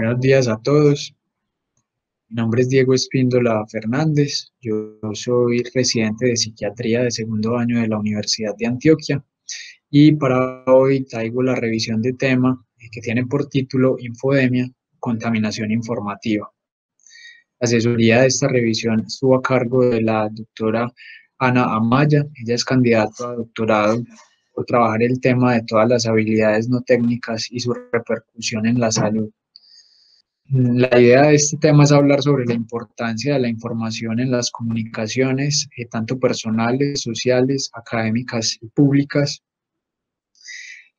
Buenos días a todos. Mi nombre es Diego Espíndola Fernández. Yo soy residente de psiquiatría de segundo año de la Universidad de Antioquia y para hoy traigo la revisión de tema que tiene por título Infodemia, contaminación informativa. La asesoría de esta revisión estuvo a cargo de la doctora Ana Amaya. Ella es candidata a doctorado por trabajar el tema de todas las habilidades no técnicas y su repercusión en la salud. La idea de este tema es hablar sobre la importancia de la información en las comunicaciones, eh, tanto personales, sociales, académicas y públicas.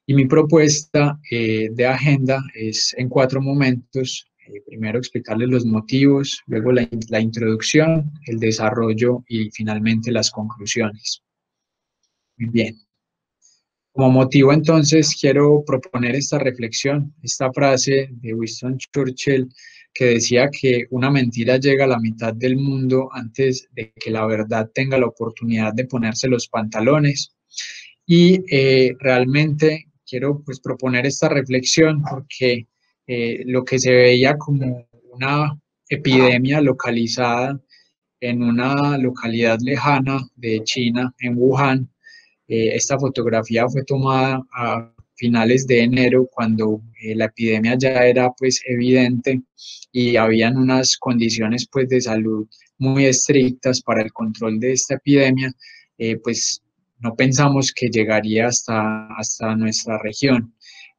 Y mi propuesta eh, de agenda es en cuatro momentos. Eh, primero explicarles los motivos, luego la, la introducción, el desarrollo y finalmente las conclusiones. Muy bien. Como motivo entonces quiero proponer esta reflexión, esta frase de Winston Churchill que decía que una mentira llega a la mitad del mundo antes de que la verdad tenga la oportunidad de ponerse los pantalones. Y eh, realmente quiero pues proponer esta reflexión porque eh, lo que se veía como una epidemia localizada en una localidad lejana de China, en Wuhan, eh, esta fotografía fue tomada a finales de enero cuando eh, la epidemia ya era pues evidente y habían unas condiciones pues de salud muy estrictas para el control de esta epidemia, eh, pues no pensamos que llegaría hasta, hasta nuestra región.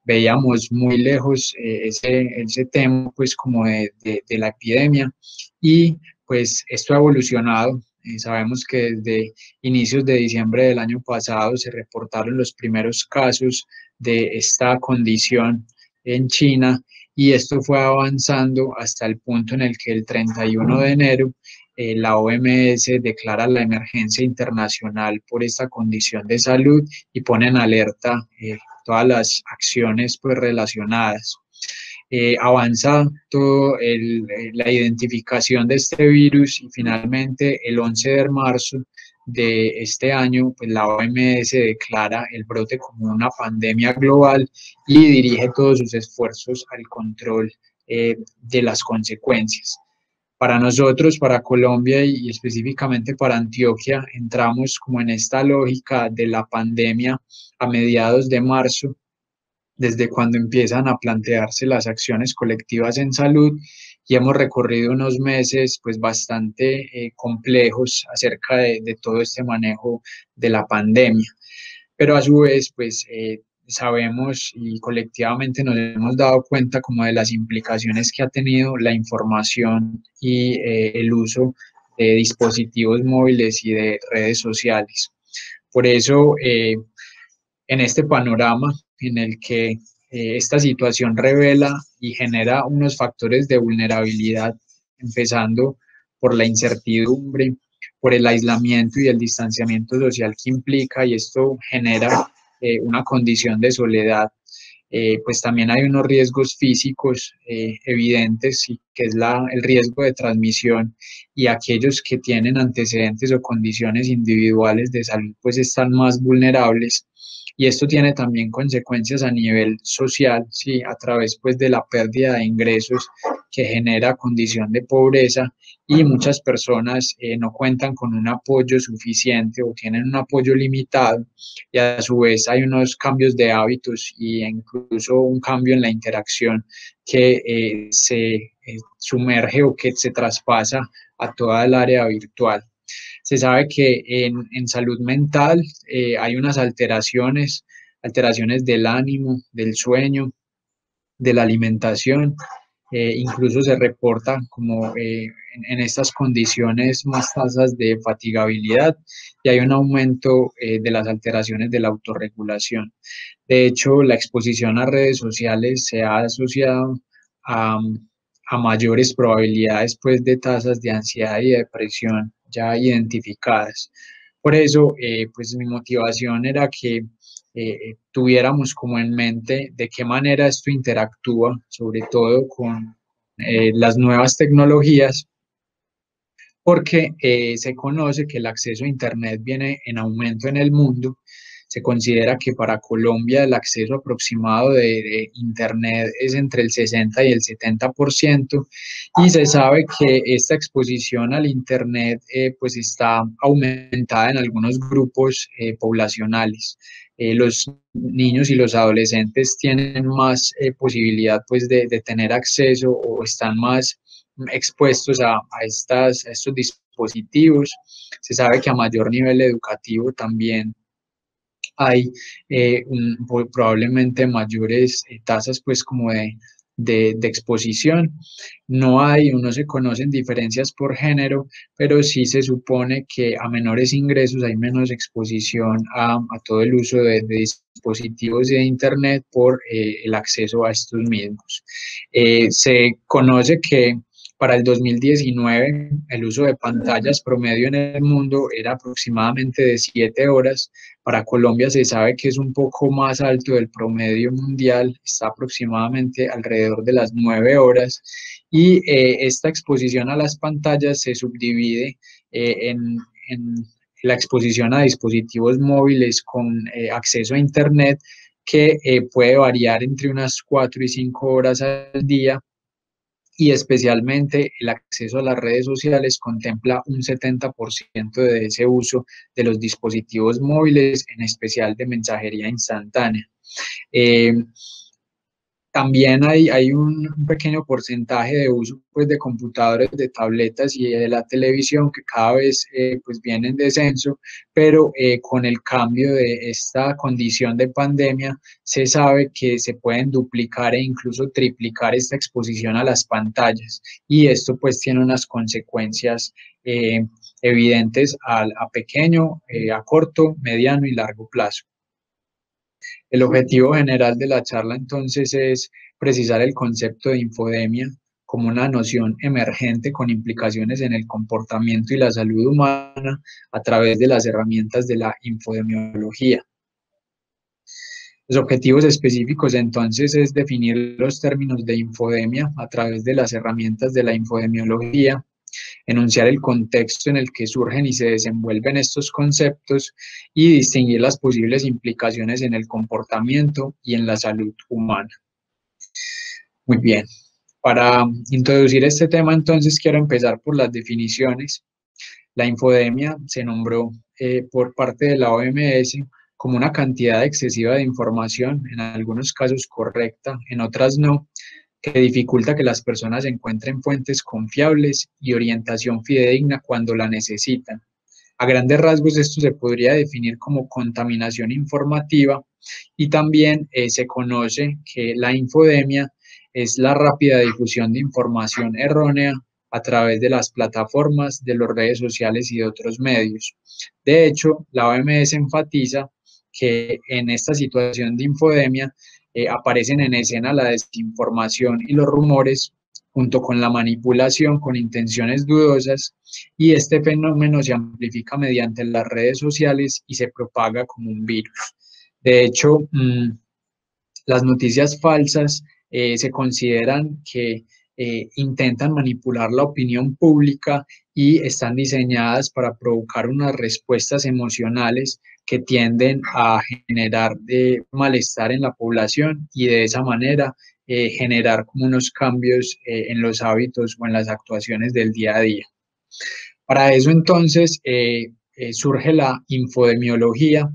Veíamos muy lejos ese, ese tema pues como de, de la epidemia y pues esto ha evolucionado sabemos que desde inicios de diciembre del año pasado se reportaron los primeros casos de esta condición en China y esto fue avanzando hasta el punto en el que el 31 de enero eh, la OMS declara la emergencia internacional por esta condición de salud y pone en alerta eh, todas las acciones pues, relacionadas eh, avanza toda la identificación de este virus y finalmente el 11 de marzo de este año, pues la OMS declara el brote como una pandemia global y dirige todos sus esfuerzos al control eh, de las consecuencias. Para nosotros, para Colombia y específicamente para Antioquia, entramos como en esta lógica de la pandemia a mediados de marzo desde cuando empiezan a plantearse las acciones colectivas en salud y hemos recorrido unos meses pues bastante eh, complejos acerca de, todo este manejo de la pandemia. Pero a su vez pues eh, sabemos y colectivamente nos hemos dado cuenta como de las implicaciones que ha tenido la información y eh, el uso de dispositivos móviles y de redes sociales. Por eso, en este panorama en el que eh, esta situación revela y genera unos factores de vulnerabilidad, empezando por la incertidumbre, por el aislamiento y el distanciamiento social que implica, y esto genera eh, una condición de soledad. Eh, pues también hay unos riesgos físicos evidentes, que es la, el riesgo de transmisión, y aquellos que tienen antecedentes o condiciones individuales de salud, pues están más vulnerables y esto tiene también consecuencias a nivel social, ¿sí? a través pues, de la pérdida de ingresos que genera condición de pobreza y muchas personas eh, no cuentan con un apoyo suficiente o tienen un apoyo limitado y a su vez hay unos cambios de hábitos y incluso un cambio en la interacción que eh, se eh, sumerge o que se traspasa a toda el área virtual. Se sabe que en, salud mental eh, hay unas alteraciones, alteraciones del ánimo, del sueño, de la alimentación, eh, incluso se reporta como eh, en, estas condiciones más tasas de fatigabilidad y hay un aumento de las alteraciones de la autorregulación. De hecho, la exposición a redes sociales se ha asociado a, a mayores probabilidades pues, de tasas de ansiedad y depresión ya identificadas. Por eso, eh, pues mi motivación era que eh, tuviéramos como en mente de qué manera esto interactúa, sobre todo con eh, las nuevas tecnologías, porque se conoce que el acceso a Internet viene en aumento en el mundo. Se considera que para Colombia el acceso aproximado de, Internet es entre el 60 y el 70% y se sabe que esta exposición al Internet eh, pues está aumentada en algunos grupos eh, poblacionales. Eh, los niños y los adolescentes tienen más posibilidad pues de, tener acceso o están más expuestos a, estas, a estos dispositivos. Se sabe que a mayor nivel educativo también hay eh, probablemente mayores eh, tasas pues como de, de, exposición. No hay no se conocen diferencias por género, pero sí se supone que a menores ingresos hay menos exposición a, a todo el uso de, dispositivos de Internet por eh, el acceso a estos mismos. se conoce que para el 2019, el uso de pantallas promedio en el mundo era aproximadamente de 7 horas. Para Colombia se sabe que es un poco más alto del promedio mundial, está aproximadamente alrededor de las 9 horas. Y eh, esta exposición a las pantallas se subdivide eh, en, la exposición a dispositivos móviles con eh, acceso a Internet, que puede variar entre unas 4 y 5 horas al día y especialmente el acceso a las redes sociales contempla un 70% de ese uso de los dispositivos móviles, en especial de mensajería instantánea. Eh, también hay, hay un, pequeño porcentaje de uso pues, de computadores, de tabletas y de la televisión que cada vez eh, pues, viene en descenso, pero eh, con el cambio de esta condición de pandemia se sabe que se pueden duplicar e incluso triplicar esta exposición a las pantallas y esto pues tiene unas consecuencias eh, evidentes a, a pequeño, a corto, mediano y largo plazo. El objetivo general de la charla entonces es precisar el concepto de infodemia como una noción emergente con implicaciones en el comportamiento y la salud humana a través de las herramientas de la infodemiología. Los objetivos específicos entonces es definir los términos de infodemia a través de las herramientas de la infodemiología, enunciar el contexto en el que surgen y se desenvuelven estos conceptos y distinguir las posibles implicaciones en el comportamiento y en la salud humana. Muy bien, para introducir este tema entonces quiero empezar por las definiciones. La infodemia se nombró eh, por parte de la OMS como una cantidad excesiva de información, en algunos casos correcta, en otras no, que dificulta que las personas encuentren fuentes confiables y orientación fidedigna cuando la necesitan. A grandes rasgos esto se podría definir como contaminación informativa y también eh, se conoce que la infodemia es la rápida difusión de información errónea a través de las plataformas, de las redes sociales y de otros medios. De hecho, la OMS enfatiza que en esta situación de infodemia eh, aparecen en escena la desinformación y los rumores junto con la manipulación con intenciones dudosas y este fenómeno se amplifica mediante las redes sociales y se propaga como un virus. De hecho, mm, las noticias falsas eh, se consideran que eh, intentan manipular la opinión pública y están diseñadas para provocar unas respuestas emocionales que tienden a generar malestar en la población y de esa manera eh, generar como unos cambios eh, en los hábitos o en las actuaciones del día a día. Para eso entonces eh, surge la infodemiología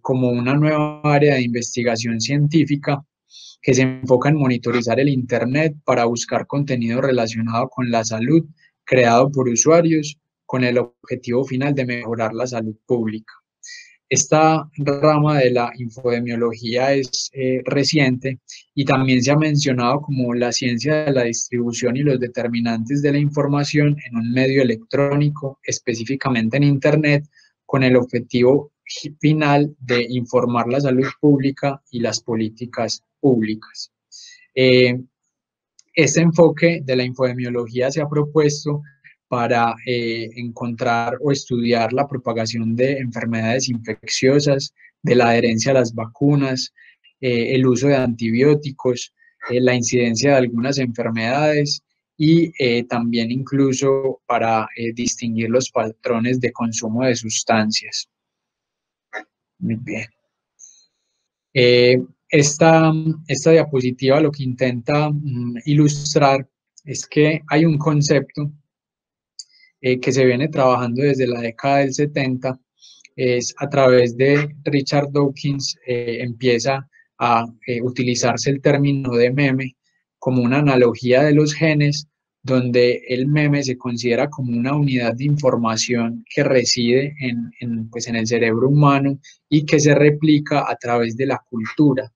como una nueva área de investigación científica que se enfoca en monitorizar el Internet para buscar contenido relacionado con la salud creado por usuarios con el objetivo final de mejorar la salud pública. Esta rama de la infodemiología es eh, reciente y también se ha mencionado como la ciencia de la distribución y los determinantes de la información en un medio electrónico, específicamente en Internet, con el objetivo final de informar la salud pública y las políticas públicas. Eh, este enfoque de la infodemiología se ha propuesto para eh, encontrar o estudiar la propagación de enfermedades infecciosas, de la adherencia a las vacunas, eh, el uso de antibióticos, eh, la incidencia de algunas enfermedades y también incluso para distinguir los patrones de consumo de sustancias. Muy bien. Eh, esta, esta diapositiva lo que intenta mm, ilustrar es que hay un concepto eh, que se viene trabajando desde la década del 70, es a través de Richard Dawkins eh, empieza a utilizarse el término de meme como una analogía de los genes donde el meme se considera como una unidad de información que reside en, pues en el cerebro humano y que se replica a través de la cultura.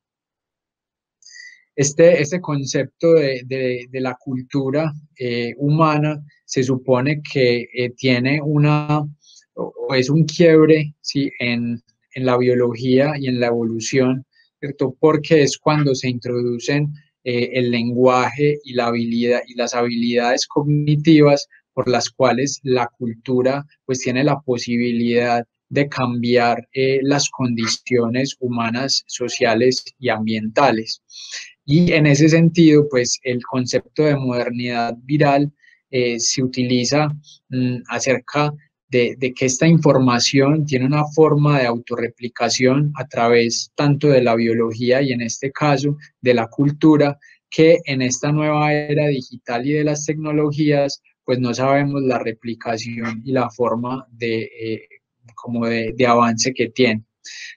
Este, este concepto de, la cultura eh, humana se supone que eh, tiene una, o es un quiebre ¿sí? en, en la biología y en la evolución, ¿cierto? porque es cuando se introducen eh, el lenguaje y, la habilidad, y las habilidades cognitivas por las cuales la cultura pues tiene la posibilidad de cambiar las condiciones humanas, sociales y ambientales. Y en ese sentido, pues el concepto de modernidad viral eh, se utiliza mm, acerca de, que esta información tiene una forma de autorreplicación a través tanto de la biología y en este caso de la cultura, que en esta nueva era digital y de las tecnologías, pues no sabemos la replicación y la forma de, eh, como de, avance que tiene.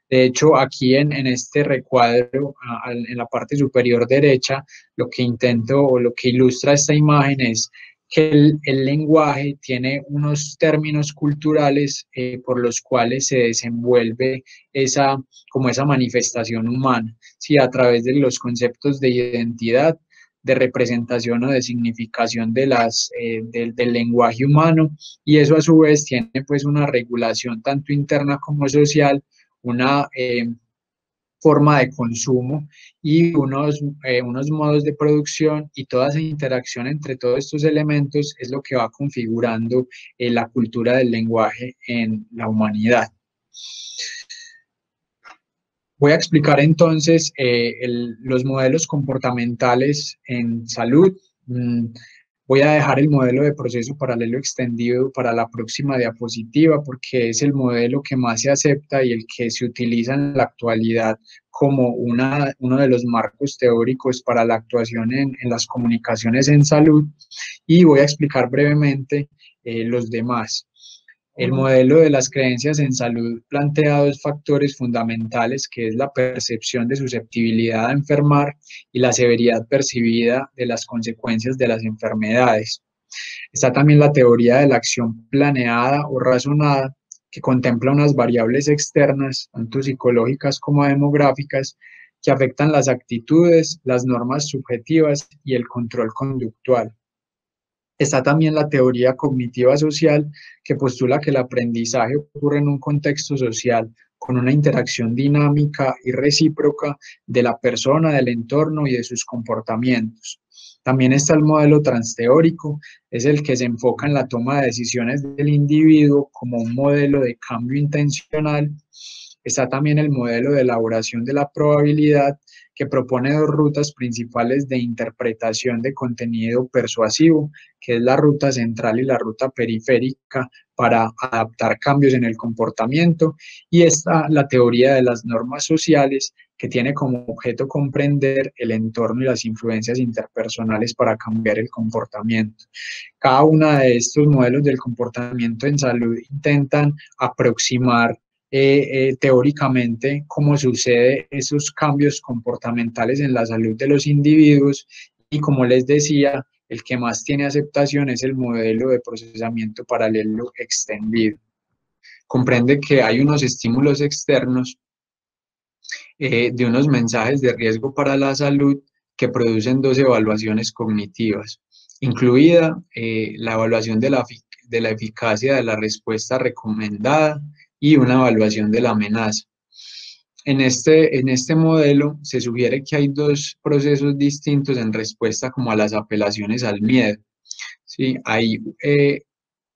De hecho, aquí en, en este recuadro, en la parte superior derecha, lo que intento o lo que ilustra esta imagen es que el, lenguaje tiene unos términos culturales eh, por los cuales se desenvuelve esa, como esa manifestación humana, ¿sí? a través de los conceptos de identidad, de representación o de significación de las, eh, del, lenguaje humano y eso a su vez tiene pues una regulación tanto interna como social, una eh, forma de consumo y unos, eh, unos modos de producción y toda esa interacción entre todos estos elementos es lo que va configurando eh, la cultura del lenguaje en la humanidad. Voy a explicar entonces los modelos comportamentales en salud. Mm, Voy a dejar el modelo de proceso paralelo extendido para la próxima diapositiva porque es el modelo que más se acepta y el que se utiliza en la actualidad como una, uno de los marcos teóricos para la actuación en, las comunicaciones en salud y voy a explicar brevemente eh, los demás. El modelo de las creencias en salud plantea dos factores fundamentales, que es la percepción de susceptibilidad a enfermar y la severidad percibida de las consecuencias de las enfermedades. Está también la teoría de la acción planeada o razonada, que contempla unas variables externas, tanto psicológicas como demográficas, que afectan las actitudes, las normas subjetivas y el control conductual. Está también la teoría cognitiva social que postula que el aprendizaje ocurre en un contexto social con una interacción dinámica y recíproca de la persona, del entorno y de sus comportamientos. También está el modelo transteórico, es el que se enfoca en la toma de decisiones del individuo como un modelo de cambio intencional. Está también el modelo de elaboración de la probabilidad, que propone dos rutas principales de interpretación de contenido persuasivo, que es la ruta central y la ruta periférica para adaptar cambios en el comportamiento, y está la teoría de las normas sociales, que tiene como objeto comprender el entorno y las influencias interpersonales para cambiar el comportamiento. Cada uno de estos modelos del comportamiento en salud intentan aproximar eh, eh, teóricamente cómo sucede esos cambios comportamentales en la salud de los individuos y como les decía, el que más tiene aceptación es el modelo de procesamiento paralelo extendido. Comprende que hay unos estímulos externos eh, de unos mensajes de riesgo para la salud que producen dos evaluaciones cognitivas, incluida la evaluación de la, de la eficacia de la respuesta recomendada y una evaluación de la amenaza. En este, en este modelo se sugiere que hay dos procesos distintos en respuesta como a las apelaciones al miedo. ¿sí? Hay, eh,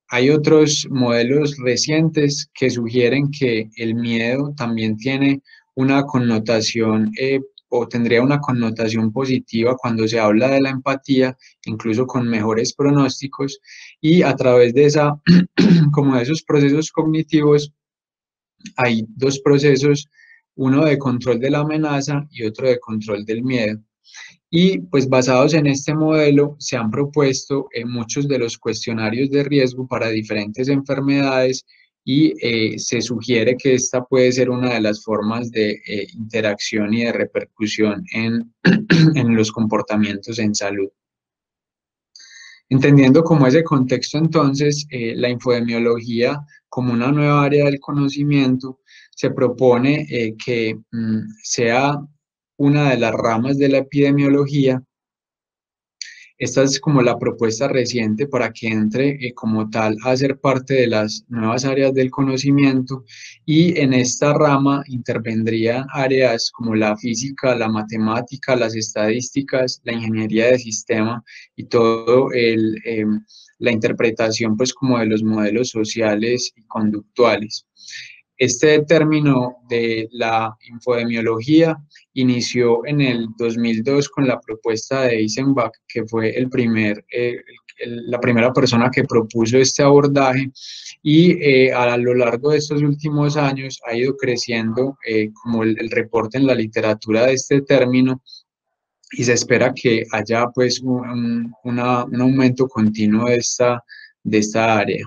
hay otros modelos recientes que sugieren que el miedo también tiene una connotación eh, o tendría una connotación positiva cuando se habla de la empatía, incluso con mejores pronósticos, y a través de esa, como de esos procesos cognitivos, hay dos procesos, uno de control de la amenaza y otro de control del miedo. Y pues basados en este modelo se han propuesto en muchos de los cuestionarios de riesgo para diferentes enfermedades y eh, se sugiere que esta puede ser una de las formas de eh, interacción y de repercusión en, en los comportamientos en salud. Entendiendo como ese contexto entonces, eh, la infodemiología como una nueva área del conocimiento se propone que mm, sea una de las ramas de la epidemiología esta es como la propuesta reciente para que entre eh, como tal a ser parte de las nuevas áreas del conocimiento y en esta rama intervendrían áreas como la física, la matemática, las estadísticas, la ingeniería de sistema y todo el, em, la interpretación pues como de los modelos sociales y conductuales. Este término de la infodemiología inició en el 2002 con la propuesta de Eisenbach, que fue el primer, eh, la primera persona que propuso este abordaje y eh, a lo largo de estos últimos años ha ido creciendo eh, como el, reporte en la literatura de este término y se espera que haya pues un, un aumento continuo de esta, de esta área.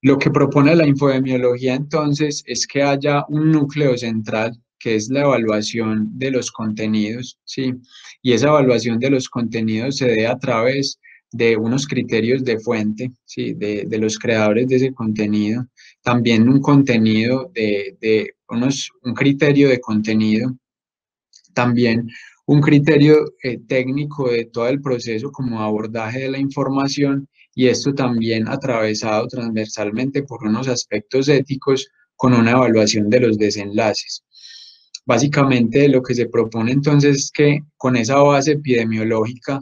Lo que propone la infodemiología entonces es que haya un núcleo central que es la evaluación de los contenidos, ¿sí? Y esa evaluación de los contenidos se dé a través de unos criterios de fuente, ¿sí? De, de los creadores de ese contenido, también un contenido de, de unos, un criterio de contenido, también un criterio eh, técnico de todo el proceso como abordaje de la información y esto también atravesado transversalmente por unos aspectos éticos con una evaluación de los desenlaces. Básicamente lo que se propone entonces es que con esa base epidemiológica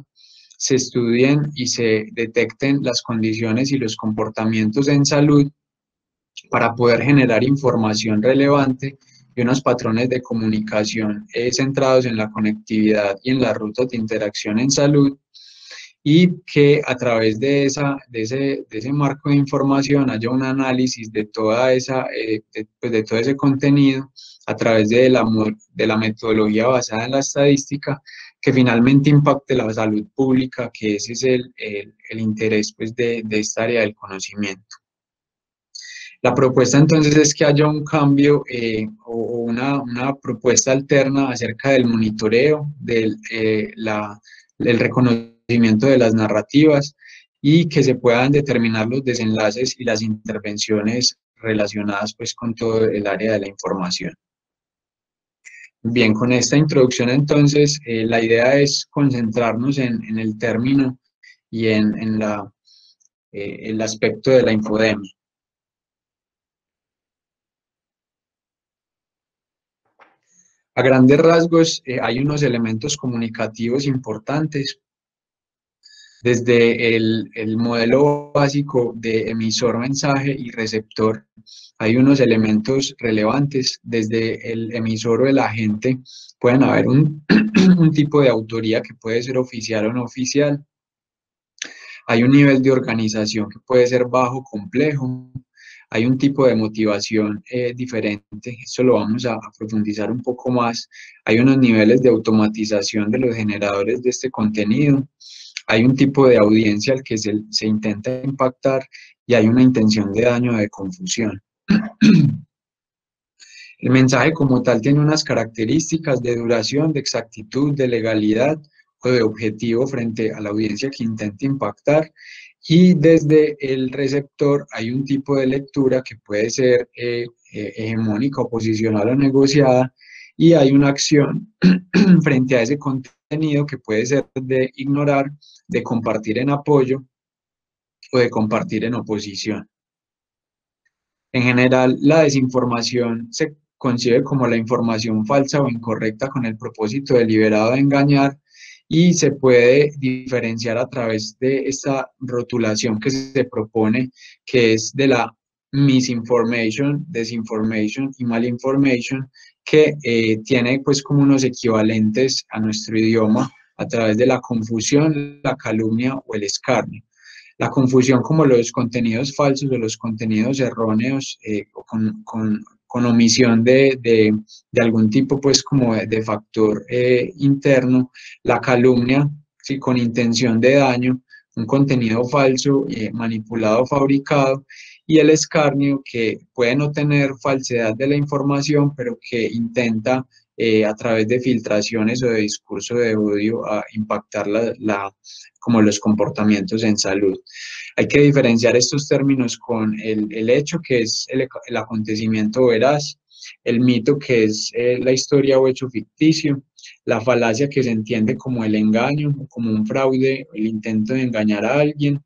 se estudien y se detecten las condiciones y los comportamientos en salud para poder generar información relevante y unos patrones de comunicación eh, centrados en la conectividad y en las rutas de interacción en salud y que a través de, esa, de, ese, de ese marco de información haya un análisis de, toda esa, eh, de, pues de todo ese contenido a través de la, de la metodología basada en la estadística que finalmente impacte la salud pública, que ese es el, el, el interés pues, de, de esta área del conocimiento. La propuesta entonces es que haya un cambio eh, o una, una, propuesta alterna acerca del monitoreo, del eh, la, el reconocimiento de las narrativas y que se puedan determinar los desenlaces y las intervenciones relacionadas pues con todo el área de la información. Bien, con esta introducción entonces eh, la idea es concentrarnos en, en el término y en, en la, eh, el aspecto de la infodemia. A grandes rasgos eh, hay unos elementos comunicativos importantes desde el, el, modelo básico de emisor, mensaje y receptor, hay unos elementos relevantes. Desde el emisor o el agente pueden haber un, tipo de autoría que puede ser oficial o no oficial. Hay un nivel de organización que puede ser bajo, complejo. Hay un tipo de motivación eh, diferente, eso lo vamos a, profundizar un poco más. Hay unos niveles de automatización de los generadores de este contenido hay un tipo de audiencia al que se, intenta impactar y hay una intención de daño de confusión. El mensaje como tal tiene unas características de duración, de exactitud, de legalidad o de objetivo frente a la audiencia que intenta impactar y desde el receptor hay un tipo de lectura que puede ser eh, eh, hegemónica, oposicional o negociada y hay una acción frente a ese contenido que puede ser de ignorar, de compartir en apoyo o de compartir en oposición. En general, la desinformación se concibe como la información falsa o incorrecta con el propósito deliberado de engañar y se puede diferenciar a través de esta rotulación que se propone, que es de la misinformation, desinformation y malinformation, que eh, tiene pues como unos equivalentes a nuestro idioma a través de la confusión, la calumnia o el escarnio. La confusión como los contenidos falsos o los contenidos erróneos eh, con, con, con, omisión de, de, de, algún tipo pues como de, factor eh, interno, la calumnia ¿sí? con intención de daño, un contenido falso, eh, manipulado fabricado, y el escarnio que puede no tener falsedad de la información, pero que intenta eh, a través de filtraciones o de discurso de odio a impactar la, como los comportamientos en salud. Hay que diferenciar estos términos con el, el hecho que es el, el, acontecimiento veraz, el mito que es eh, la historia o hecho ficticio, la falacia que se entiende como el engaño, como un fraude, el intento de engañar a alguien,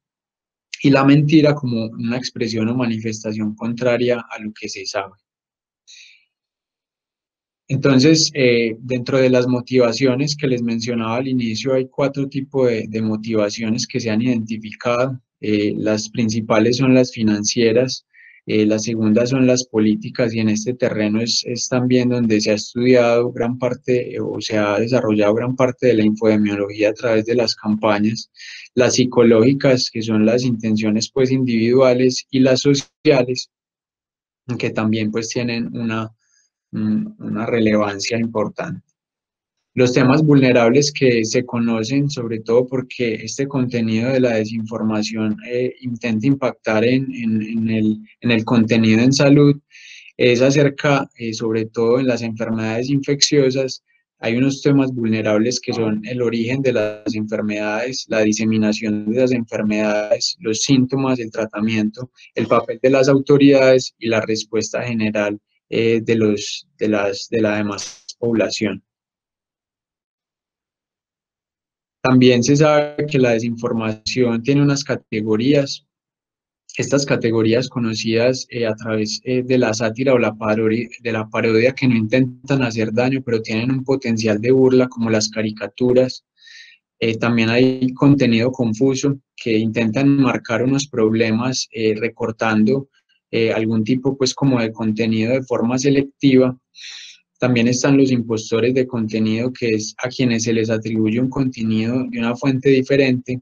y la mentira como una expresión o manifestación contraria a lo que se sabe. Entonces, eh, dentro de las motivaciones que les mencionaba al inicio, hay cuatro tipos de, motivaciones que se han identificado. Eh, las principales son las financieras, eh, las segundas son las políticas y en este terreno es, es, también donde se ha estudiado gran parte o se ha desarrollado gran parte de la infodemiología a través de las campañas. Las psicológicas, que son las intenciones pues individuales y las sociales, que también pues tienen una una relevancia importante. Los temas vulnerables que se conocen, sobre todo porque este contenido de la desinformación eh, intenta impactar en, en, el, en, el, contenido en salud, es acerca, eh, sobre todo en las enfermedades infecciosas, hay unos temas vulnerables que son el origen de las enfermedades, la diseminación de las enfermedades, los síntomas, el tratamiento, el papel de las autoridades y la respuesta general eh, de, los, de, las, de la demás población. También se sabe que la desinformación tiene unas categorías. Estas categorías conocidas eh, a través eh, de la sátira o la parodia, de la parodia que no intentan hacer daño, pero tienen un potencial de burla, como las caricaturas. también hay contenido confuso que intentan marcar unos problemas recortando eh, algún tipo pues como de contenido de forma selectiva. También están los impostores de contenido, que es a quienes se les atribuye un contenido de una fuente diferente.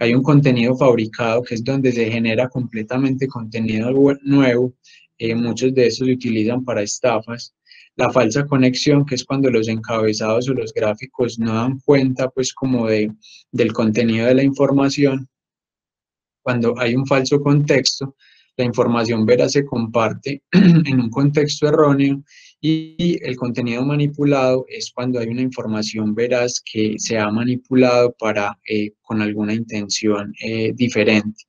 Hay un contenido fabricado, que es donde se genera completamente contenido nuevo. Eh, muchos de esos se utilizan para estafas. La falsa conexión, que es cuando los encabezados o los gráficos no dan cuenta pues como de, del contenido de la información. Cuando hay un falso contexto, la información veraz se comparte en un contexto erróneo y el contenido manipulado es cuando hay una información veraz que se ha manipulado para eh, con alguna intención eh, diferente.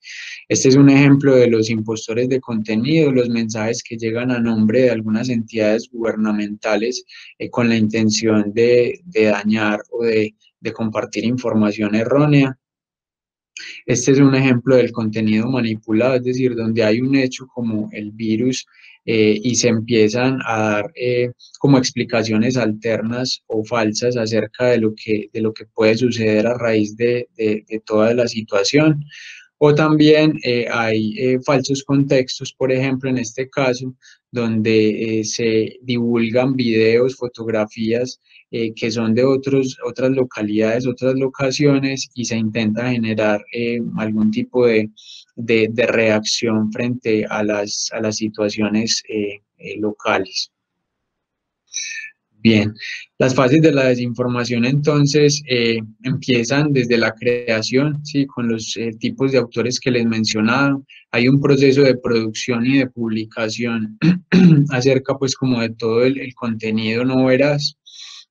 Este es un ejemplo de los impostores de contenido, los mensajes que llegan a nombre de algunas entidades gubernamentales eh, con la intención de, dañar o de compartir información errónea este es un ejemplo del contenido manipulado, es decir, donde hay un hecho como el virus eh, y se empiezan a dar eh, como explicaciones alternas o falsas acerca de lo que, de lo que puede suceder a raíz de, de, toda la situación. O también eh, hay falsos contextos, por ejemplo, en este caso, donde se divulgan videos, fotografías eh, que son de otros, otras localidades, otras locaciones y se intenta generar eh, algún tipo de, de, reacción frente a las, a las situaciones eh, locales. Bien, las fases de la desinformación entonces empiezan desde la creación, ¿sí? con los tipos de autores que les mencionaba. Hay un proceso de producción y de publicación acerca pues como de todo el, contenido no veraz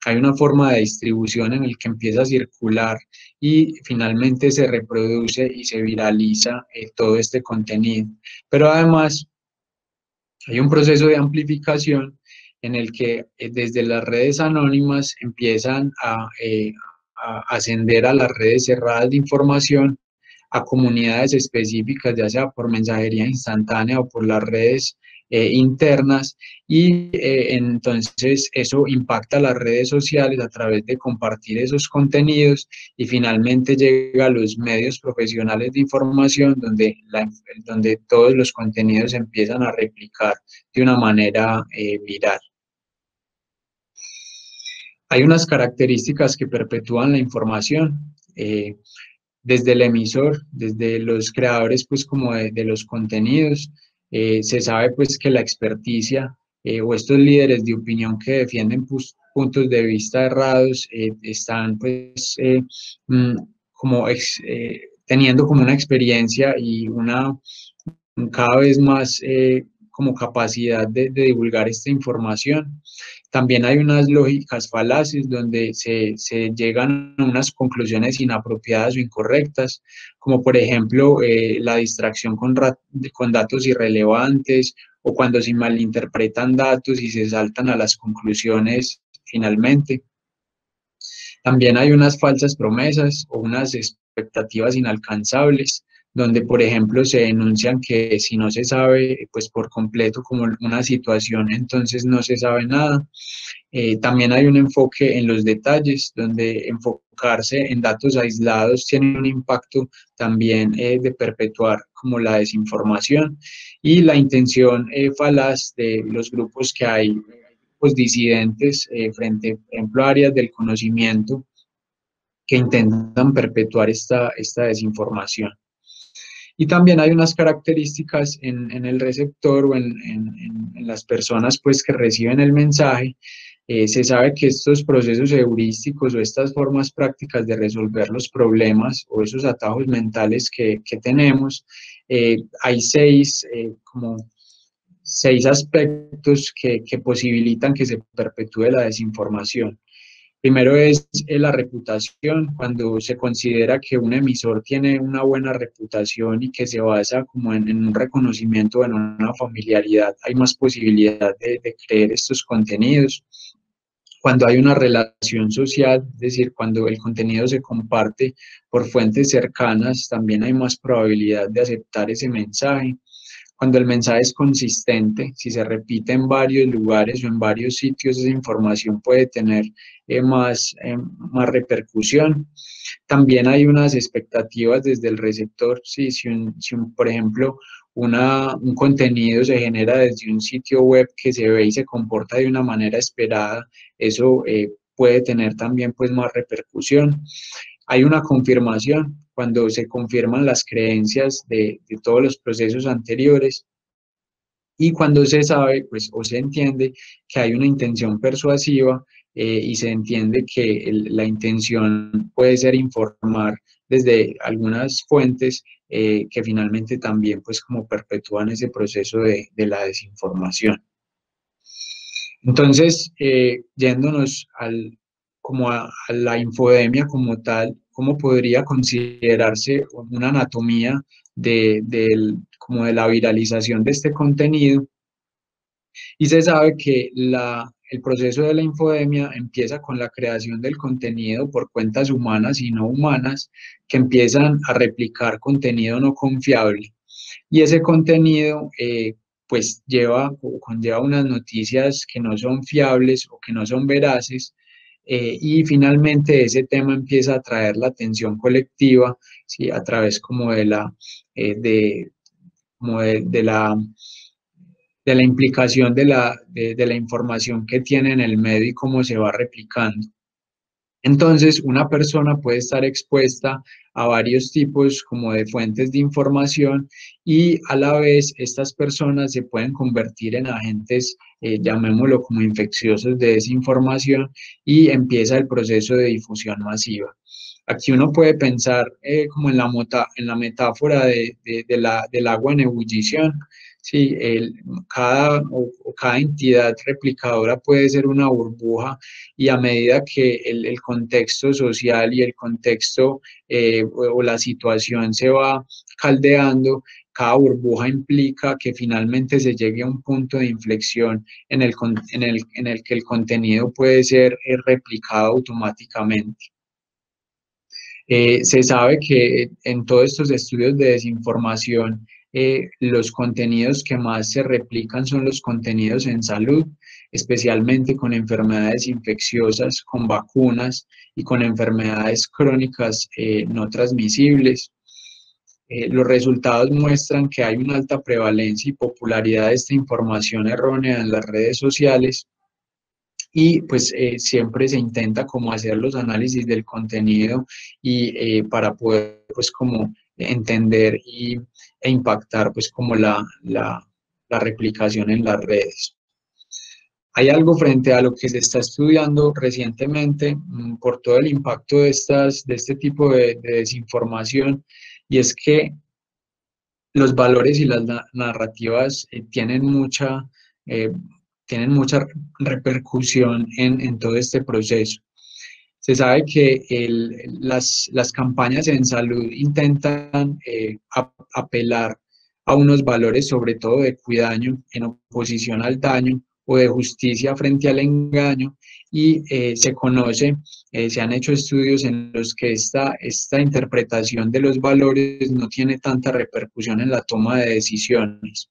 hay una forma de distribución en el que empieza a circular y finalmente se reproduce y se viraliza eh, todo este contenido. Pero además hay un proceso de amplificación en el que eh, desde las redes anónimas empiezan a, eh, a ascender a las redes cerradas de información a comunidades específicas, ya sea por mensajería instantánea o por las redes eh, internas y eh, entonces eso impacta las redes sociales a través de compartir esos contenidos y finalmente llega a los medios profesionales de información donde, donde todos los contenidos empiezan a replicar de una manera eh, viral. Hay unas características que perpetúan la información desde el emisor, desde los creadores pues como de, los contenidos, eh, se sabe pues que la experticia eh, o estos líderes de opinión que defienden pues, puntos de vista errados están pues mm, como teniendo como una experiencia y una cada vez más como capacidad de, divulgar esta información. También hay unas lógicas falaces donde se, llegan a unas conclusiones inapropiadas o incorrectas, como por ejemplo eh, la distracción con, con datos irrelevantes o cuando se malinterpretan datos y se saltan a las conclusiones finalmente. También hay unas falsas promesas o unas expectativas inalcanzables donde por ejemplo se denuncian que si no se sabe pues por completo como una situación, entonces no se sabe nada. Eh, también hay un enfoque en los detalles, donde enfocarse en datos aislados tiene un impacto también eh, de perpetuar como la desinformación y la intención eh, falaz de los grupos que hay, pues disidentes frente, por ejemplo, a áreas del conocimiento que intentan perpetuar esta, esta desinformación. Y también hay unas características en, el receptor o en, las personas pues, que reciben el mensaje. Eh, se sabe que estos procesos heurísticos o estas formas prácticas de resolver los problemas o esos atajos mentales que, tenemos, eh, hay seis, eh, como seis aspectos que, que posibilitan que se perpetúe la desinformación. Primero es la reputación, cuando se considera que un emisor tiene una buena reputación y que se basa como en, un reconocimiento, en una familiaridad, hay más posibilidad de, creer estos contenidos. Cuando hay una relación social, es decir, cuando el contenido se comparte por fuentes cercanas, también hay más probabilidad de aceptar ese mensaje cuando el mensaje es consistente, si se repite en varios lugares o en varios sitios, esa información puede tener eh, más, eh, más repercusión. También hay unas expectativas desde el receptor, si, si, por ejemplo una, un contenido se genera desde un sitio web que se ve y se comporta de una manera esperada, eso eh, puede tener también pues más repercusión. Hay una confirmación, cuando se confirman las creencias de, todos los procesos anteriores y cuando se sabe pues, o se entiende que hay una intención persuasiva eh, y se entiende que la intención puede ser informar desde algunas fuentes eh, que finalmente también pues como perpetúan ese proceso de, la desinformación. Entonces, eh, yéndonos al, como a, la infodemia como tal, ¿cómo podría considerarse una anatomía de, como de la viralización de este contenido? Y se sabe que la, el proceso de la infodemia empieza con la creación del contenido por cuentas humanas y no humanas que empiezan a replicar contenido no confiable. Y ese contenido eh, pues lleva, conlleva unas noticias que no son fiables o que no son veraces eh, y finalmente ese tema empieza a atraer la atención colectiva, ¿sí? a través como de la, eh, de, como de, la, de la implicación de la, de la información que tiene en el medio y cómo se va replicando. Entonces, una persona puede estar expuesta a varios tipos como de fuentes de información y a la vez estas personas se pueden convertir en agentes, eh, llamémoslo como infecciosos de desinformación y empieza el proceso de difusión masiva. Aquí uno puede pensar eh, como en la, metáfora de, la, del agua en ebullición, Sí, el, cada, o, entidad replicadora puede ser una burbuja y a medida que el, contexto social y el contexto eh, o, la situación se va caldeando, cada burbuja implica que finalmente se llegue a un punto de inflexión en el que el contenido puede ser eh, replicado automáticamente. Eh, se sabe que en todos estos estudios de desinformación, eh, los contenidos que más se replican son los contenidos en salud, especialmente con enfermedades infecciosas, con vacunas y con enfermedades crónicas eh, no transmisibles. Eh, los resultados muestran que hay una alta prevalencia y popularidad de esta información errónea en las redes sociales y pues siempre se intenta como hacer los análisis del contenido y para poder pues como entender y, e impactar pues como la, la, la, replicación en las redes. Hay algo frente a lo que se está estudiando recientemente mm, por todo el impacto de, estas, de este tipo de, de desinformación y es que los valores y las narrativas eh, tienen mucha tienen mucha repercusión en, en todo este proceso. Se sabe que las, las, campañas en salud intentan eh, apelar a unos valores sobre todo de cuidado en oposición al daño o de justicia frente al engaño y eh, se conoce, eh, se han hecho estudios en los que esta, esta interpretación de los valores no tiene tanta repercusión en la toma de decisiones.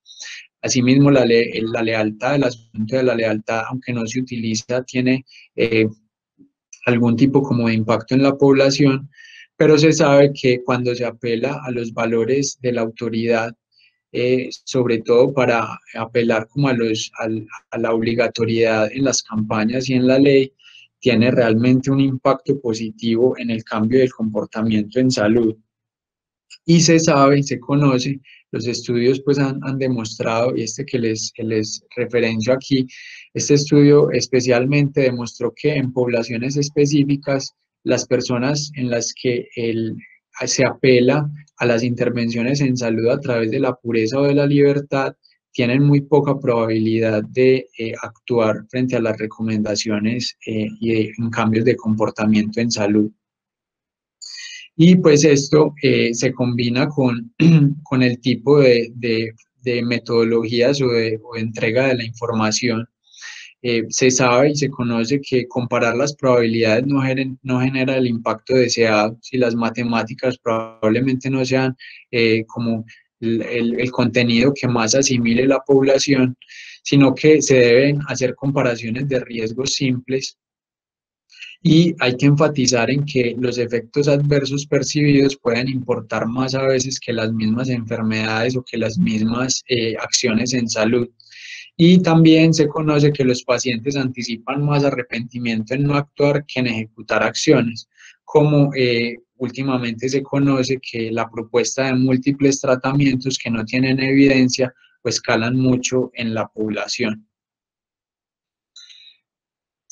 Asimismo, la, la lealtad, el asunto de la lealtad, aunque no se utiliza, tiene algún tipo como de impacto en la población, pero se sabe que cuando se apela a los valores de la autoridad, eh, sobre todo para apelar como a, los, a la obligatoriedad en las campañas y en la ley, tiene realmente un impacto positivo en el cambio del comportamiento en salud. Y se sabe se conoce los estudios pues han, han demostrado, y este que les, les referencio aquí, este estudio especialmente demostró que en poblaciones específicas, las personas en las que el, se apela a las intervenciones en salud a través de la pureza o de la libertad, tienen muy poca probabilidad de eh, actuar frente a las recomendaciones eh, y en cambios de comportamiento en salud. Y pues esto eh, se combina con, con el tipo de, de, de metodologías o de, o entrega de la información. Eh, se sabe y se conoce que comparar las probabilidades no, no genera el impacto deseado. Si las matemáticas probablemente no sean eh, como el, el, el contenido que más asimile la población, sino que se deben hacer comparaciones de riesgos simples y hay que enfatizar en que los efectos adversos percibidos pueden importar más a veces que las mismas enfermedades o que las mismas eh, acciones en salud. Y también se conoce que los pacientes anticipan más arrepentimiento en no actuar que en ejecutar acciones, como eh, últimamente se conoce que la propuesta de múltiples tratamientos que no tienen evidencia, pues calan mucho en la población.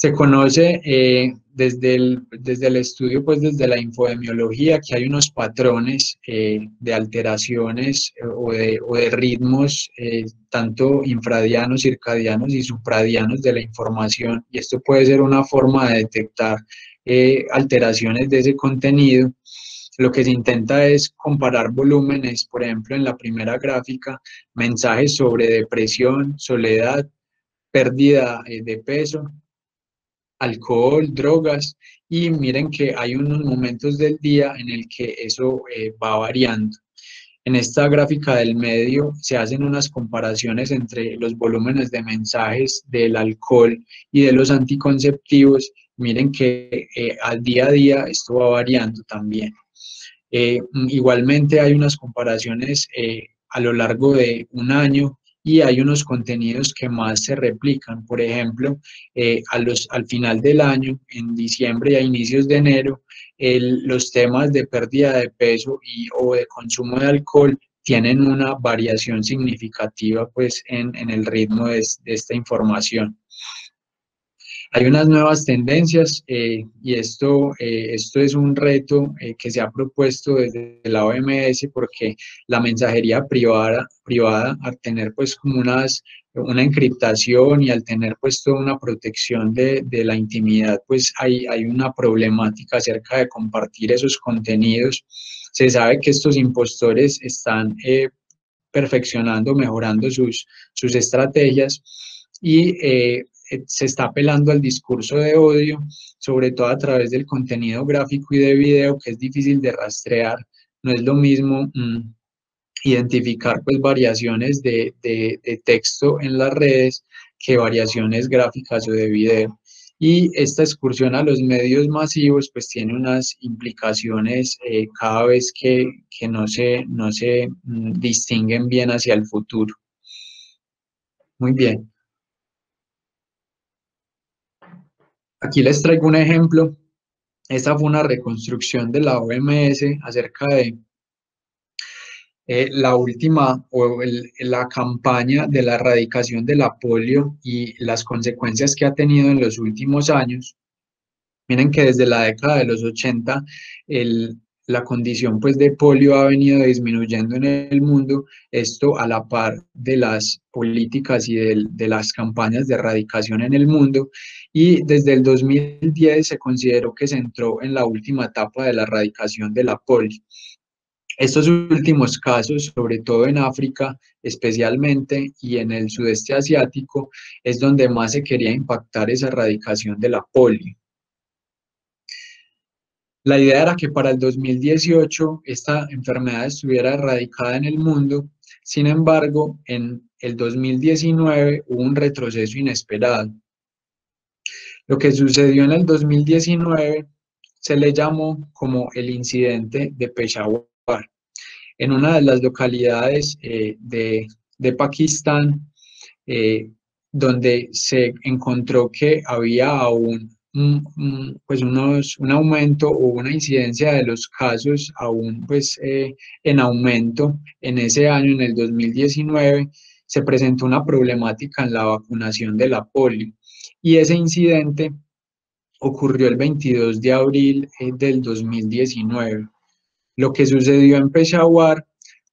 Se conoce eh, desde, el, desde el estudio, pues desde la infodemiología, que hay unos patrones eh, de alteraciones eh, o, de, o, de, ritmos, tanto infradianos, circadianos y supradianos de la información, y esto puede ser una forma de detectar alteraciones de ese contenido. Lo que se intenta es comparar volúmenes, por ejemplo, en la primera gráfica, mensajes sobre depresión, soledad, pérdida de peso, alcohol, drogas, y miren que hay unos momentos del día en el que eso eh, va variando. En esta gráfica del medio se hacen unas comparaciones entre los volúmenes de mensajes del alcohol y de los anticonceptivos. Miren que eh, al día a día esto va variando también. Eh, igualmente hay unas comparaciones a lo largo de un año y hay unos contenidos que más se replican. Por ejemplo, eh, a los, al final del año, en diciembre y a inicios de enero, los temas de pérdida de peso y, o de consumo de alcohol tienen una variación significativa pues, en, el ritmo de esta información. Hay unas nuevas tendencias eh, y esto, eh, esto es un reto eh, que se ha propuesto desde la OMS porque la mensajería privada, privada al tener pues como unas, una encriptación y al tener pues toda una protección de, de la intimidad, pues hay, hay una problemática acerca de compartir esos contenidos. Se sabe que estos impostores están perfeccionando, mejorando sus, sus estrategias y eh, se está apelando al discurso de odio, sobre todo a través del contenido gráfico y de video, que es difícil de rastrear. No es lo mismo mm, identificar pues variaciones de, de, de, texto en las redes que variaciones gráficas o de video. Y esta excursión a los medios masivos pues tiene unas implicaciones eh, cada vez que, que, no se, no se mm, distinguen bien hacia el futuro. Muy bien. Aquí les traigo un ejemplo. Esta fue una reconstrucción de la OMS acerca de eh, la última o la campaña de la erradicación de la polio y las consecuencias que ha tenido en los últimos años. Miren que desde la década de los 80 el, la condición pues de polio ha venido disminuyendo en el mundo, esto a la par de las políticas y de, de, las campañas de erradicación en el mundo y desde el 2010 se consideró que se entró en la última etapa de la erradicación de la polio. Estos últimos casos, sobre todo en África especialmente y en el sudeste asiático, es donde más se quería impactar esa erradicación de la polio. La idea era que para el 2018 esta enfermedad estuviera erradicada en el mundo, sin embargo, en el 2019 hubo un retroceso inesperado. Lo que sucedió en el 2019 se le llamó como el incidente de Peshawar. En una de las localidades eh, de, Pakistán, eh, donde se encontró que había aún pues unos, un aumento o una incidencia de los casos aún pues eh, en aumento en ese año, en el 2019, se presentó una problemática en la vacunación de la polio y ese incidente ocurrió el 22 de abril eh, del 2019. Lo que sucedió en Peshawar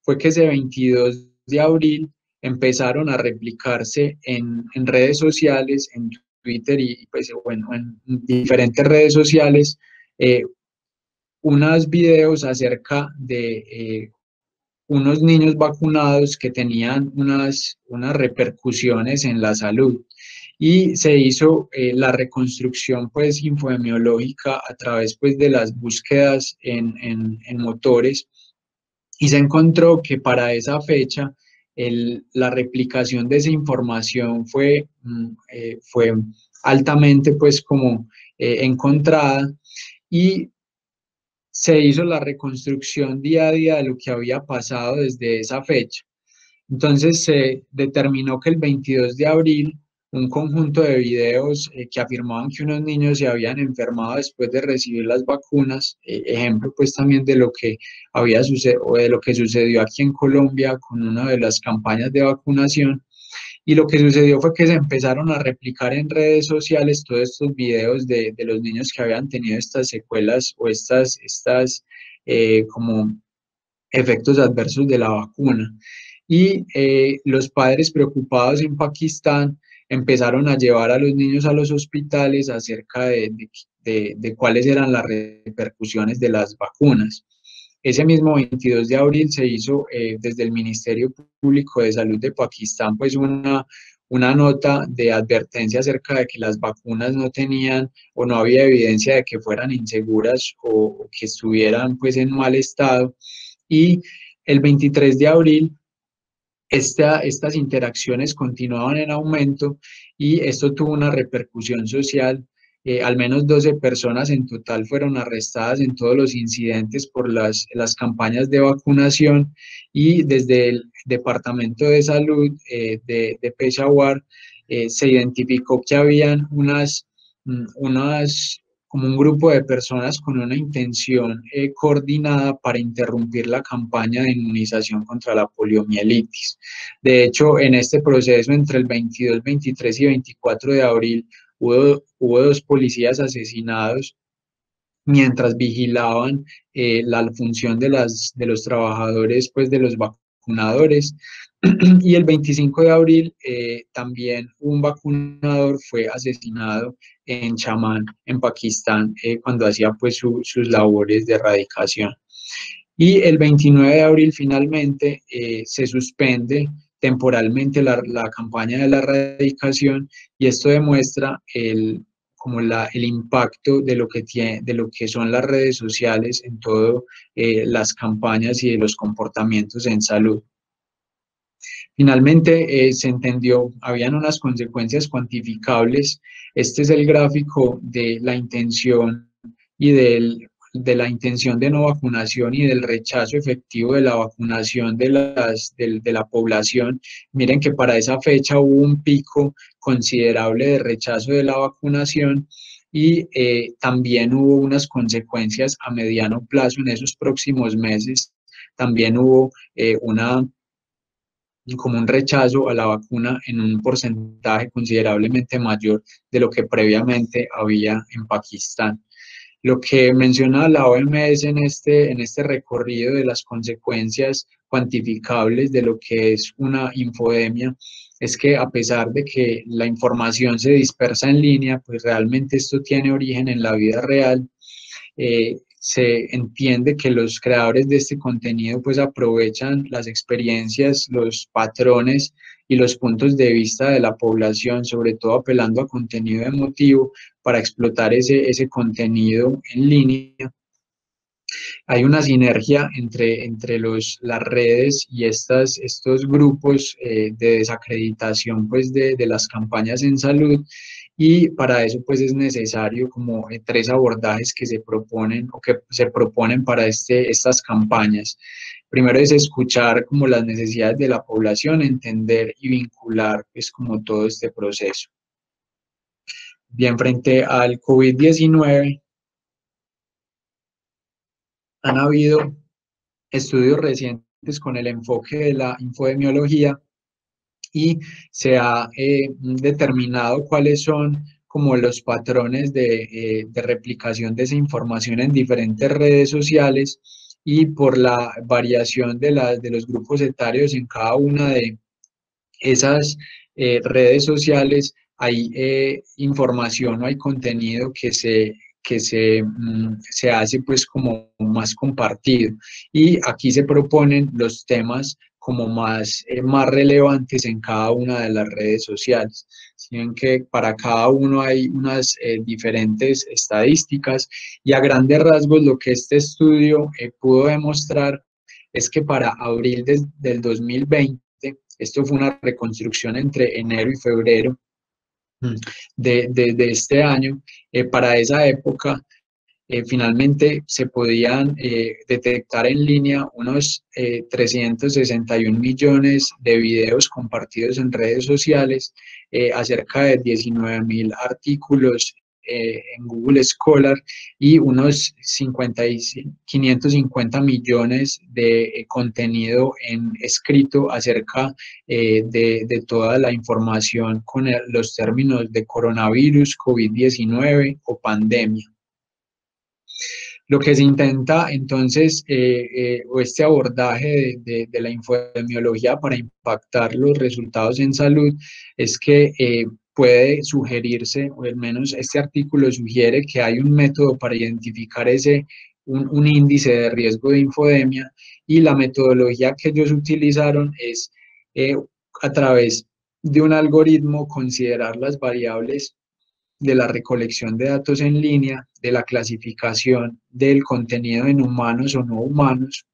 fue que ese 22 de abril empezaron a replicarse en, en redes sociales, en Twitter y pues bueno, en diferentes redes sociales, eh, unos videos acerca de eh, unos niños vacunados que tenían unas, unas repercusiones en la salud. Y se hizo eh, la reconstrucción pues infodemiológica a través pues de las búsquedas en, en, en motores. Y se encontró que para esa fecha la replicación de esa información fue, mm, eh, fue altamente pues como eh, encontrada y se hizo la reconstrucción día a día de lo que había pasado desde esa fecha. Entonces se determinó que el 22 de abril un conjunto de videos eh, que afirmaban que unos niños se habían enfermado después de recibir las vacunas, eh, ejemplo pues también de lo que había o de lo que sucedió aquí en Colombia con una de las campañas de vacunación. Y lo que sucedió fue que se empezaron a replicar en redes sociales todos estos videos de, de los niños que habían tenido estas secuelas o estas, estas eh, como efectos adversos de la vacuna. Y los padres preocupados en Pakistán empezaron a llevar a los niños a los hospitales acerca de, de, cuáles eran las repercusiones de las vacunas. Ese mismo 22 de abril se hizo eh, desde el Ministerio Público de Salud de Pakistán pues una, una nota de advertencia acerca de que las vacunas no tenían o no había evidencia de que fueran inseguras o, que estuvieran pues en mal estado. Y el 23 de abril estas interacciones continuaban en aumento y esto tuvo una repercusión social. Eh, al menos 12 personas en total fueron arrestadas en todos los incidentes por las, las campañas de vacunación y desde el Departamento de Salud eh, de, de, Peshawar eh, se identificó que habían unas, mm, unas como un grupo de personas con una intención eh, coordinada para interrumpir la campaña de inmunización contra la poliomielitis. De hecho, en este proceso entre el 22, 23 y 24 de abril hubo, dos policías asesinados mientras vigilaban eh, la función de, de los trabajadores, pues de los vacunadores. Y el 25 de abril eh, también un vacunador fue asesinado en Chamán, en Pakistán, eh, cuando hacía pues sus labores de erradicación. Y el 29 de abril finalmente eh, se suspende temporalmente la, la, campaña de la erradicación y esto demuestra el, como la, el impacto de lo, que tiene, de lo que son las redes sociales en todas eh, las campañas y de los comportamientos en salud. Finalmente eh, se entendió, habían unas consecuencias cuantificables. Este es el gráfico de la intención y del, de la intención de no vacunación y del rechazo efectivo de la vacunación de, las, de, de la población. Miren que para esa fecha hubo un pico considerable de rechazo de la vacunación y eh, también hubo unas consecuencias a mediano plazo en esos próximos meses. También hubo eh, una como un rechazo a la vacuna en un porcentaje considerablemente mayor de lo que previamente había en Pakistán. Lo que menciona la OMS en este, en este recorrido de las consecuencias cuantificables de lo que es una infodemia es que a pesar de que la información se dispersa en línea, pues realmente esto tiene origen en la vida real. Eh, se entiende que los creadores de este contenido pues aprovechan las experiencias, los patrones y los puntos de vista de la población, sobre todo apelando a contenido emotivo para explotar ese, ese contenido en línea. Hay una sinergia entre, entre los, las redes y estas, estos grupos eh, de desacreditación pues, de, de las campañas en salud y para eso pues es necesario como tres abordajes que se proponen o que se proponen para este, estas campañas. Primero es escuchar como las necesidades de la población, entender y vincular pues como todo este proceso. Bien, frente al COVID-19 han habido estudios recientes con el enfoque de la infodemiología y se ha eh, determinado cuáles son como los patrones de, eh, de, replicación de esa información en diferentes redes sociales y por la variación de, la, de los grupos etarios en cada una de esas eh, redes sociales. Hay información o hay contenido que se que se, mm, se hace pues como más compartido. Y aquí se proponen los temas como más, eh, más relevantes en cada una de las redes sociales. Si que para cada uno hay unas eh, diferentes estadísticas y a grandes rasgos lo que este estudio eh, pudo demostrar es que para abril del 2020, esto fue una reconstrucción entre enero y febrero mm, de, de, de este año, para esa época eh, finalmente se podían eh, detectar en línea unos 361 eh, millones de videos compartidos en redes sociales, acerca de 19 mil artículos en Google Scholar y unos 50 550 millones de contenido en escrito acerca de, de, toda la información con los términos de coronavirus, COVID-19 o pandemia. Lo que se intenta entonces, eh, eh, o este abordaje de, la infodemiología para impactar los resultados en salud, es que eh, puede sugerirse, o al menos este artículo sugiere que hay un método para identificar ese, un, un índice de riesgo de infodemia y la metodología que ellos utilizaron es a través de un algoritmo considerar las variables de la recolección de datos en línea, de la clasificación del contenido en humanos o no humanos,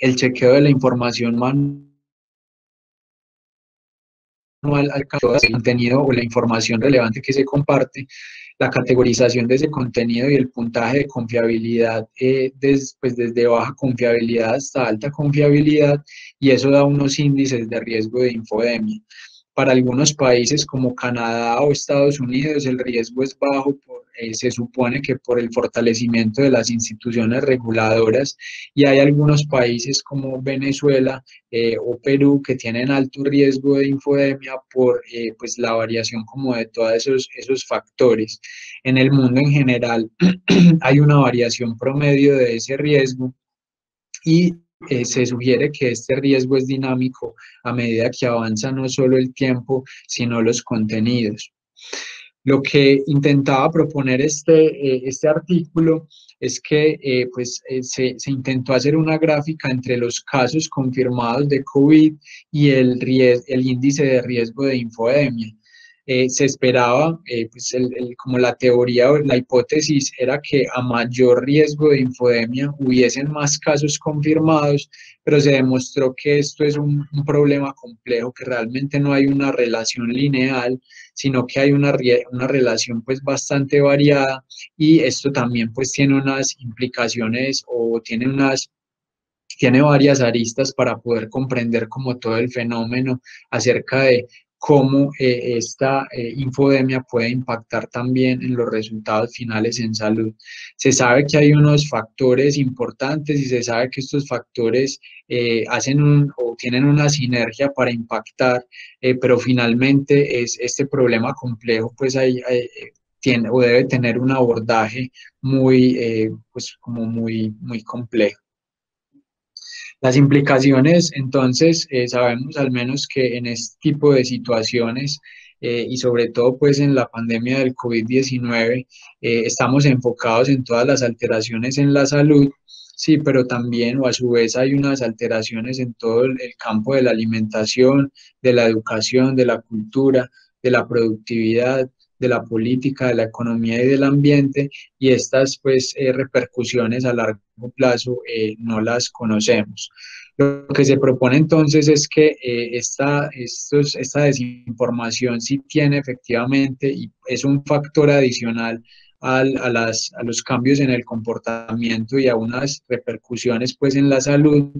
el chequeo de la información manual al contenido o la información relevante que se comparte, la categorización de ese contenido y el puntaje de confiabilidad eh, pues desde baja confiabilidad hasta alta confiabilidad y eso da unos índices de riesgo de infodemia. Para algunos países como Canadá o Estados Unidos el riesgo es bajo, eh, se supone que por el fortalecimiento de las instituciones reguladoras y hay algunos países como Venezuela eh, o Perú que tienen alto riesgo de infodemia por eh, pues la variación como de todos esos, esos factores. En el mundo en general hay una variación promedio de ese riesgo y eh, se sugiere que este riesgo es dinámico a medida que avanza no solo el tiempo, sino los contenidos. Lo que intentaba proponer este, eh, este artículo es que eh, pues, se, se, intentó hacer una gráfica entre los casos confirmados de COVID y el, el índice de riesgo de infodemia. Eh, se esperaba, eh, pues como la teoría o la hipótesis era que a mayor riesgo de infodemia hubiesen más casos confirmados, pero se demostró que esto es un, problema complejo, que realmente no hay una relación lineal, sino que hay una, una relación pues bastante variada y esto también pues tiene unas implicaciones o tiene unas tiene varias aristas para poder comprender como todo el fenómeno acerca de cómo eh, esta eh, infodemia puede impactar también en los resultados finales en salud. Se sabe que hay unos factores importantes y se sabe que estos factores eh, hacen o tienen una sinergia para impactar, pero finalmente es este problema complejo, pues hay, tiene o debe tener un abordaje muy, pues como muy, muy complejo. Las implicaciones, entonces, eh, sabemos al menos que en este tipo de situaciones eh, y sobre todo pues en la pandemia del COVID-19 eh, estamos enfocados en todas las alteraciones en la salud, sí, pero también o a su vez hay unas alteraciones en todo el campo de la alimentación, de la educación, de la cultura, de la productividad, de la política, de la economía y del ambiente y estas pues eh, repercusiones a largo plazo eh, no las conocemos. Lo que se propone entonces es que eh, esta, estos, esta desinformación sí tiene efectivamente y es un factor adicional a, las, a los cambios en el comportamiento y a unas repercusiones pues en la salud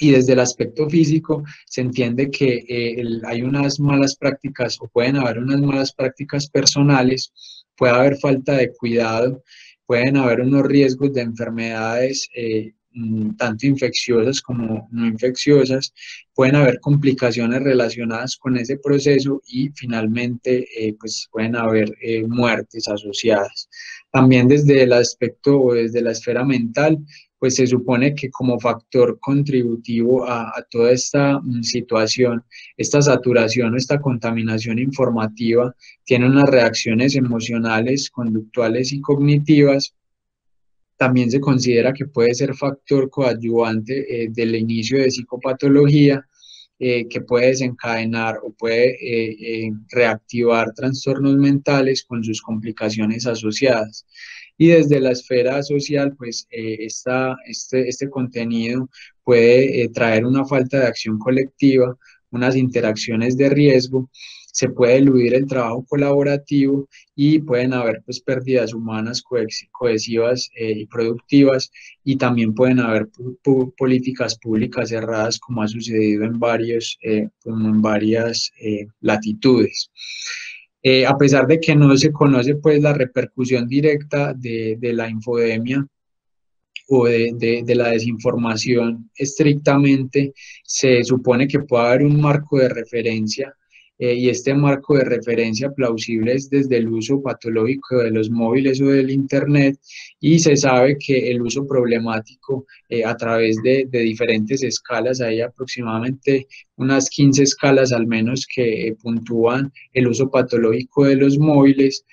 y desde el aspecto físico se entiende que eh, hay unas malas prácticas o pueden haber unas malas prácticas personales, puede haber falta de cuidado, pueden haber unos riesgos de enfermedades eh, mm, tanto infecciosas como no infecciosas, pueden haber complicaciones relacionadas con ese proceso y finalmente eh, pues pueden haber muertes asociadas. También desde el aspecto o desde la esfera mental pues se supone que como factor contributivo a, toda esta mm, situación, esta saturación o esta contaminación informativa tiene unas reacciones emocionales, conductuales y cognitivas. También se considera que puede ser factor coadyuvante eh, del inicio de psicopatología eh, que puede desencadenar o puede eh, reactivar trastornos mentales con sus complicaciones asociadas. Y desde la esfera social, pues eh, esta, este, este contenido puede eh, traer una falta de acción colectiva, unas interacciones de riesgo, se puede eludir el trabajo colaborativo y pueden haber pues pérdidas humanas cohesivas eh, y productivas y también pueden haber políticas públicas cerradas como ha sucedido en, varios, en varias latitudes. Eh, a pesar de que no se conoce pues la repercusión directa de, la infodemia o de, la desinformación estrictamente, se supone que puede haber un marco de referencia eh, y este marco de referencia plausible es desde el uso patológico de los móviles o del Internet y se sabe que el uso problemático eh, a través de, diferentes escalas, hay aproximadamente unas 15 escalas al menos que eh, puntúan el uso patológico de los móviles,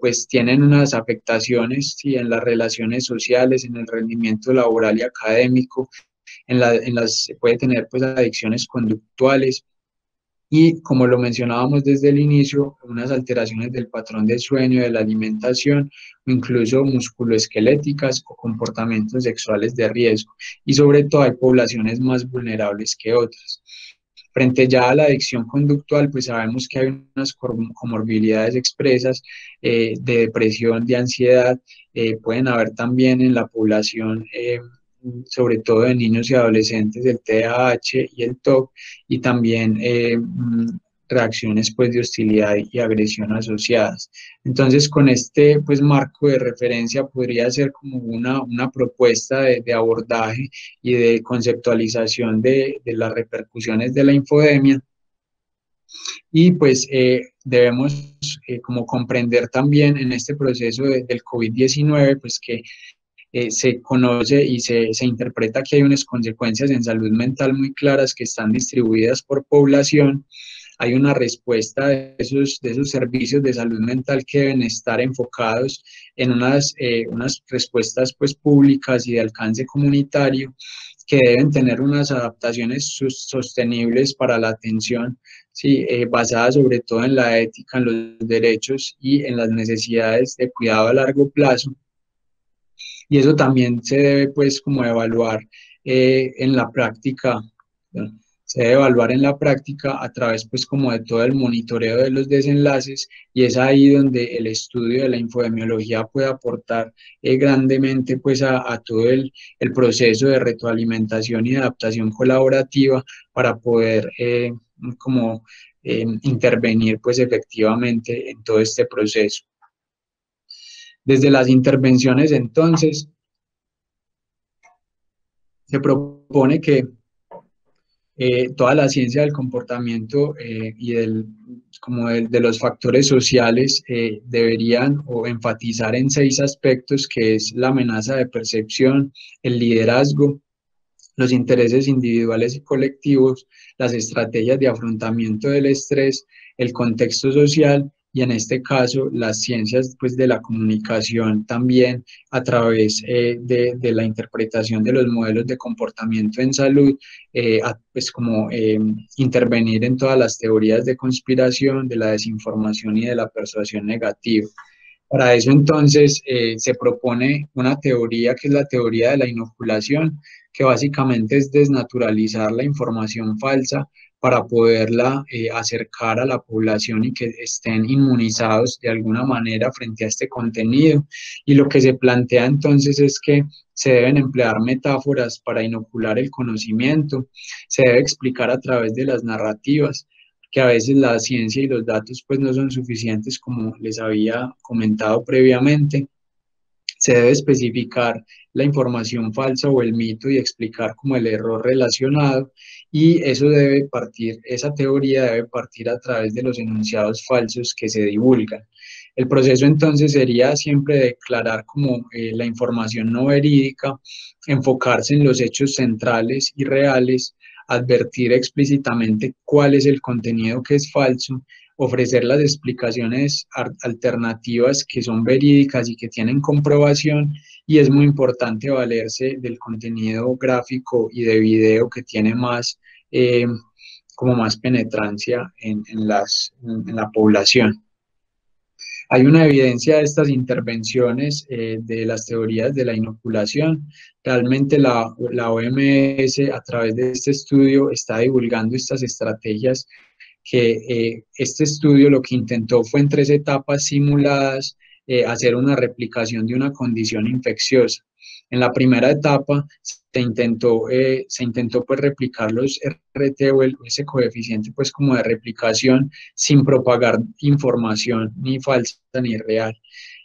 pues tienen unas afectaciones en las relaciones sociales, en el rendimiento laboral y académico, en, en las puede tener pues adicciones conductuales, y como lo mencionábamos desde el inicio, unas alteraciones del patrón del sueño, de la alimentación incluso musculoesqueléticas o comportamientos sexuales de riesgo. Y sobre todo hay poblaciones más vulnerables que otras. Frente ya a la adicción conductual, pues sabemos que hay unas comorbilidades expresas eh, de depresión, de ansiedad, eh, pueden haber también en la población eh, sobre todo de niños y adolescentes, del TDAH y el TOC, y también eh, mm, reacciones pues, de hostilidad y agresión asociadas. Entonces, con este pues, marco de referencia podría ser como una, una propuesta de, abordaje y de conceptualización de, de, las repercusiones de la infodemia. Y pues eh, debemos eh, como comprender también en este proceso del COVID-19, pues que eh, se conoce y se, se, interpreta que hay unas consecuencias en salud mental muy claras que están distribuidas por población. Hay una respuesta de esos, de esos servicios de salud mental que deben estar enfocados en unas, eh, unas respuestas pues, públicas y de alcance comunitario que deben tener unas adaptaciones sostenibles para la atención, sí, eh, basadas sobre todo en la ética, en los derechos y en las necesidades de cuidado a largo plazo y eso también se debe pues como evaluar eh, en la práctica, se debe evaluar en la práctica a través pues como de todo el monitoreo de los desenlaces y es ahí donde el estudio de la infodemiología puede aportar eh, grandemente pues a, todo el, proceso de retroalimentación y adaptación colaborativa para poder eh, como intervenir pues efectivamente en todo este proceso. Desde las intervenciones entonces se propone que eh, toda la ciencia del comportamiento eh, y del, como de los factores sociales eh, deberían o enfatizar en seis aspectos que es la amenaza de percepción, el liderazgo, los intereses individuales y colectivos, las estrategias de afrontamiento del estrés, el contexto social y en este caso las ciencias pues, de la comunicación también a través eh, de, la interpretación de los modelos de comportamiento en salud, eh, pues como eh, intervenir en todas las teorías de conspiración, de la desinformación y de la persuasión negativa. Para eso entonces se propone una teoría que es la teoría de la inoculación, que básicamente es desnaturalizar la información falsa para poderla eh, acercar a la población y que estén inmunizados de alguna manera frente a este contenido. Y lo que se plantea entonces es que se deben emplear metáforas para inocular el conocimiento, se debe explicar a través de las narrativas, que a veces la ciencia y los datos pues no son suficientes como les había comentado previamente. Se debe especificar la información falsa o el mito y explicar como el error relacionado y eso debe partir, esa teoría debe partir a través de los enunciados falsos que se divulgan. El proceso entonces sería siempre declarar como eh, la información no verídica, enfocarse en los hechos centrales y reales, advertir explícitamente cuál es el contenido que es falso, ofrecer las explicaciones alternativas que son verídicas y que tienen comprobación y es muy importante valerse del contenido gráfico y de video que tiene más eh, como más penetrancia en, las, en, la población. Hay una evidencia de estas intervenciones eh, de las teorías de la inoculación. Realmente la, la, OMS a través de este estudio está divulgando estas estrategias que eh, este estudio lo que intentó fue en tres etapas simuladas hacer una replicación de una condición infecciosa. En la primera etapa se intentó, eh, se intentó pues replicar los RT o ese coeficiente pues como de replicación sin propagar información ni falsa ni real.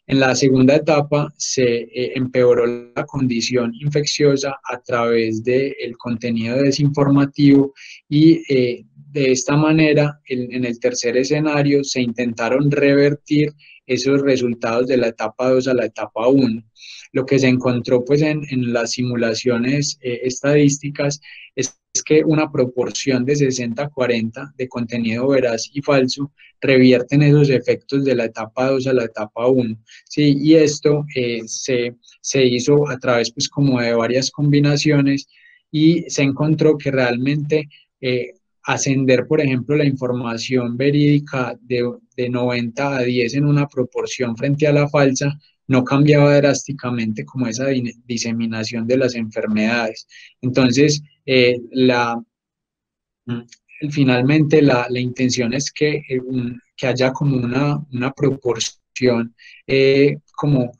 En la segunda etapa se eh, empeoró la condición infecciosa a través del contenido desinformativo y eh, de esta manera en el tercer escenario se intentaron revertir esos resultados de la etapa 2 a la etapa 1 lo que se encontró pues en, las simulaciones eh, estadísticas es, que una proporción de 60-40 de contenido veraz y falso revierten esos efectos de la etapa 2 a la etapa 1. ¿sí? Y esto eh, se, se hizo a través pues como de varias combinaciones y se encontró que realmente eh, ascender, por ejemplo, la información verídica de, de, 90 a 10 en una proporción frente a la falsa no cambiaba drásticamente como esa diseminación de las enfermedades. Entonces, eh, la, mm, finalmente la, intención es que, eh, que haya como una, una proporción eh, como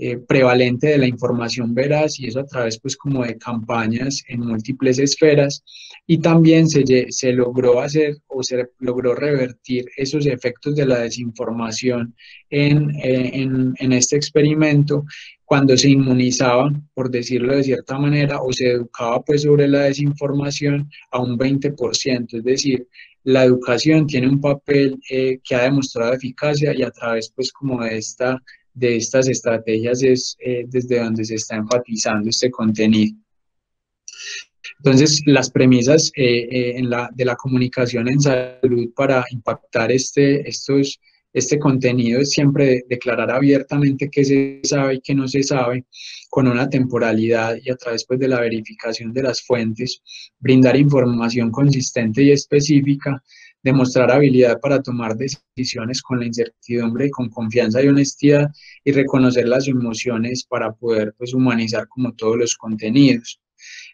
eh, prevalente de la información veraz y eso a través pues como de campañas en múltiples esferas. Y también se, se logró hacer o se logró revertir esos efectos de la desinformación en, eh, en, este experimento cuando se inmunizaban, por decirlo de cierta manera, o se educaba pues sobre la desinformación a un 20%, es decir, la educación tiene un papel eh, que ha demostrado eficacia y a través pues como de esta de estas estrategias es eh, desde donde se está enfatizando este contenido. Entonces, las premisas eh, eh, en la, de la comunicación en salud para impactar este, estos, este contenido es siempre declarar abiertamente qué se sabe y qué no se sabe, con una temporalidad y a través pues, de la verificación de las fuentes, brindar información consistente y específica, demostrar habilidad para tomar decisiones con la incertidumbre, con confianza y honestidad y reconocer las emociones para poder pues, humanizar como todos los contenidos.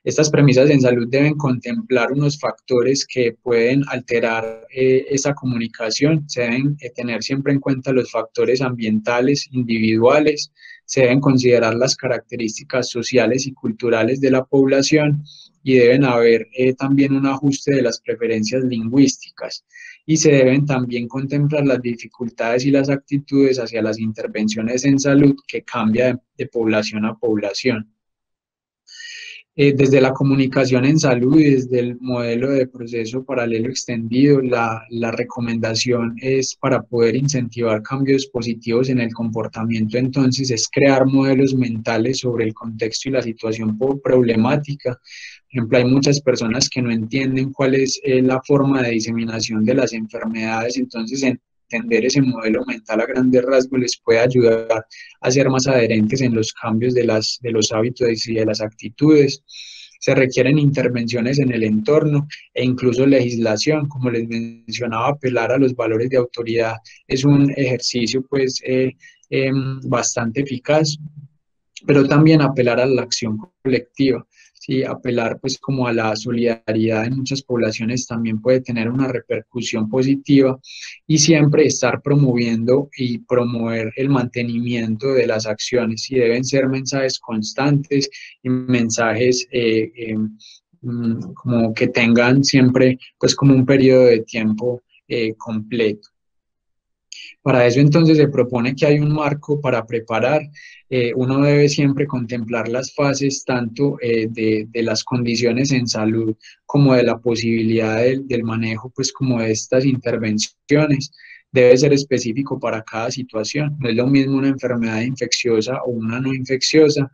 Estas premisas en salud deben contemplar unos factores que pueden alterar eh, esa comunicación. Se deben eh, tener siempre en cuenta los factores ambientales, individuales, se deben considerar las características sociales y culturales de la población y deben haber eh, también un ajuste de las preferencias lingüísticas y se deben también contemplar las dificultades y las actitudes hacia las intervenciones en salud que cambia de población a población. Eh, desde la comunicación en salud y desde el modelo de proceso paralelo extendido, la, la, recomendación es para poder incentivar cambios positivos en el comportamiento, entonces es crear modelos mentales sobre el contexto y la situación problemática. Ejemplo, hay muchas personas que no entienden cuál es eh, la forma de diseminación de las enfermedades, entonces en entender ese modelo mental a grandes rasgos les puede ayudar a ser más adherentes en los cambios de, las, de los hábitos y de las actitudes. Se requieren intervenciones en el entorno e incluso legislación, como les mencionaba, apelar a los valores de autoridad es un ejercicio pues eh, em, bastante eficaz, pero también apelar a la acción colectiva. ¿Sí? apelar pues como a la solidaridad en muchas poblaciones también puede tener una repercusión positiva y siempre estar promoviendo y promover el mantenimiento de las acciones y deben ser mensajes constantes y mensajes eh, em, mm, como que tengan siempre pues como un periodo de tiempo eh, completo. Para eso entonces se propone que hay un marco para preparar. Eh, uno debe siempre contemplar las fases tanto eh, de, las condiciones en salud como de la posibilidad del, del manejo, pues como de estas intervenciones. Debe ser específico para cada situación. No es lo mismo una enfermedad infecciosa o una no infecciosa.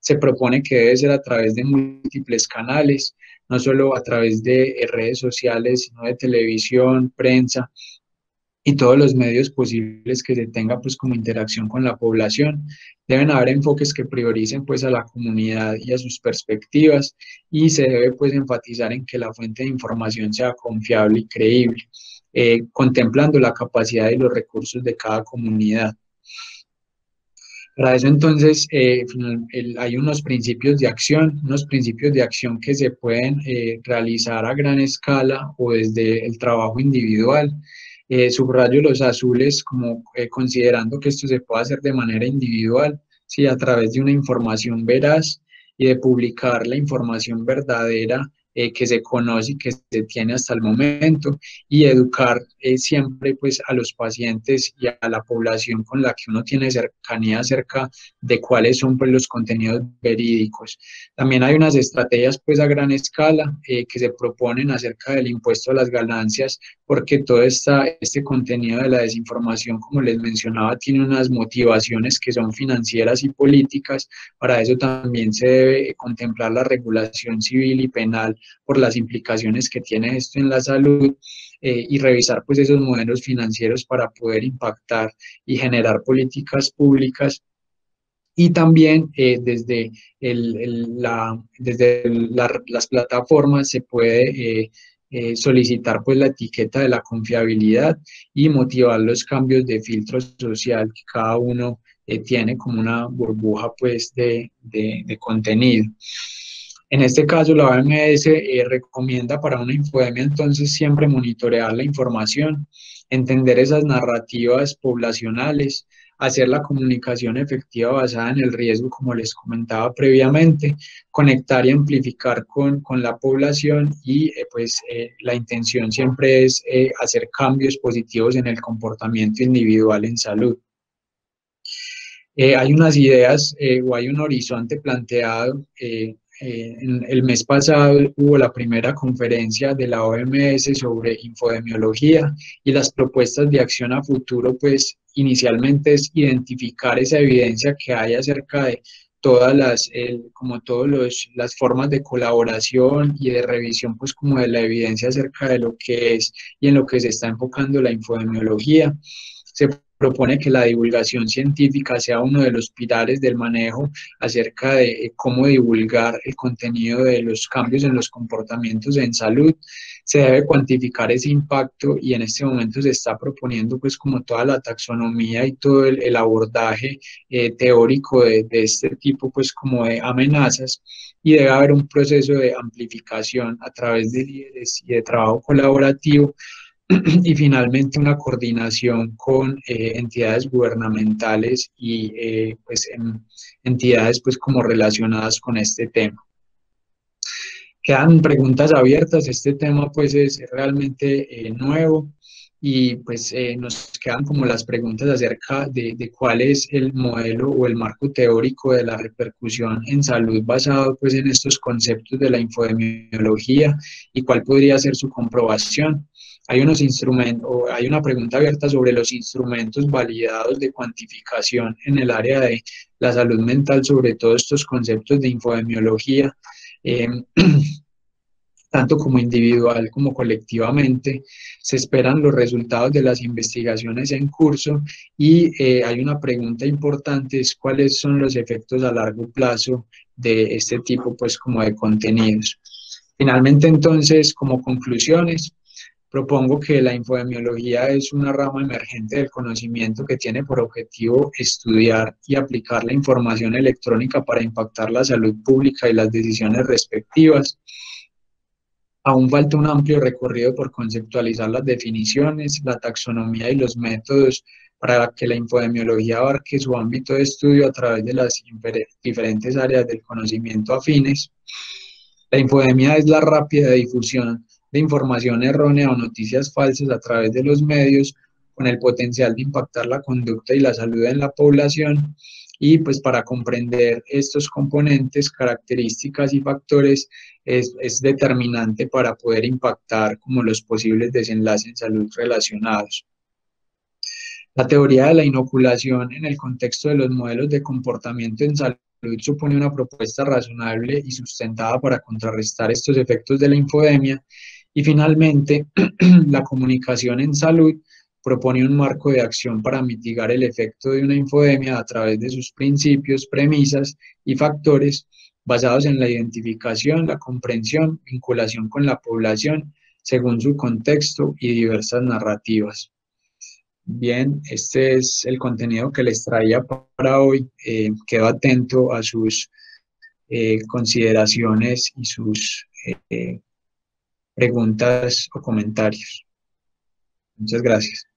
Se propone que debe ser a través de múltiples canales, no solo a través de redes sociales, sino de televisión, prensa, y todos los medios posibles que se tenga pues como interacción con la población. Deben haber enfoques que prioricen pues a la comunidad y a sus perspectivas y se debe pues enfatizar en que la fuente de información sea confiable y creíble, eh, contemplando la capacidad y los recursos de cada comunidad. Para eso entonces eh, hay unos principios de acción, unos principios de acción que se pueden eh, realizar a gran escala o desde el trabajo individual eh, subrayo los azules como eh, considerando que esto se puede hacer de manera individual, ¿sí? a través de una información veraz y de publicar la información verdadera eh, que se conoce y que se tiene hasta el momento y educar eh, siempre pues a los pacientes y a la población con la que uno tiene cercanía acerca de cuáles son pues los contenidos verídicos. También hay unas estrategias pues a gran escala eh, que se proponen acerca del impuesto a las ganancias porque todo esta, este contenido de la desinformación como les mencionaba tiene unas motivaciones que son financieras y políticas. Para eso también se debe contemplar la regulación civil y penal por las implicaciones que tiene esto en la salud eh, y revisar pues esos modelos financieros para poder impactar y generar políticas públicas y también eh, desde, el, la, desde las plataformas se puede eh, solicitar pues la etiqueta de la confiabilidad y motivar los cambios de filtro social que cada uno tiene como una burbuja pues de, de, de contenido. En este caso, la OMS eh, recomienda para una infodemia entonces siempre monitorear la información, entender esas narrativas poblacionales, hacer la comunicación efectiva basada en el riesgo, como les comentaba previamente, conectar y amplificar con, con la población y eh, pues eh, la intención siempre es hacer cambios positivos en el comportamiento individual en salud. hay unas ideas o hay un horizonte planteado eh, el mes pasado hubo la primera conferencia de la OMS sobre infodemiología y las propuestas de acción a futuro, pues inicialmente es identificar esa evidencia que hay acerca de todas las, como todas las formas de colaboración y de revisión, pues como de la evidencia acerca de lo que es y en lo que se está enfocando la infodemiología. Propone que la divulgación científica sea uno de los pilares del manejo acerca de eh, cómo divulgar el contenido de los cambios en los comportamientos en salud. Se debe cuantificar ese impacto y en este momento se está proponiendo pues como toda la taxonomía y todo el, abordaje eh, teórico de, de este tipo pues como de amenazas y debe haber un proceso de amplificación a través de líderes y de trabajo colaborativo y finalmente una coordinación con eh, entidades gubernamentales y eh, pues, entidades pues como relacionadas con este tema. quedan preguntas abiertas. Este tema pues es realmente eh, nuevo y pues eh, nos quedan como las preguntas acerca de, de, cuál es el modelo o el marco teórico de la repercusión en salud basado pues en estos conceptos de la infodemiología y cuál podría ser su comprobación. Hay unos instrumentos, hay una pregunta abierta sobre los instrumentos validados de cuantificación en el área de la salud mental sobre todos estos conceptos de infodemiología. Eh, tanto como individual como colectivamente. Se esperan los resultados de las investigaciones en curso y eh, hay una pregunta importante, es cuáles son los efectos a largo plazo de este tipo pues como de contenidos. Finalmente entonces, como conclusiones, propongo que la infodemiología es una rama emergente del conocimiento que tiene por objetivo estudiar y aplicar la información electrónica para impactar la salud pública y las decisiones respectivas Aún falta un amplio recorrido por conceptualizar las definiciones, la taxonomía y los métodos para que la infodemiología abarque su ámbito de estudio a través de las diferentes áreas del conocimiento afines. La infodemia es la rápida difusión de información errónea o noticias falsas a través de los medios con el potencial de impactar la conducta y la salud en la población y pues para comprender estos componentes, características y factores es, es, determinante para poder impactar como los posibles desenlaces en salud relacionados. La teoría de la inoculación en el contexto de los modelos de comportamiento en salud supone una propuesta razonable y sustentada para contrarrestar estos efectos de la infodemia y finalmente la comunicación en salud propone un marco de acción para mitigar el efecto de una infodemia a través de sus principios, premisas y factores basados en la identificación, la comprensión, vinculación con la población según su contexto y diversas narrativas. Bien, este es el contenido que les traía para hoy. Eh, quedo atento a sus eh, consideraciones y sus eh, preguntas o comentarios. Muchas gracias.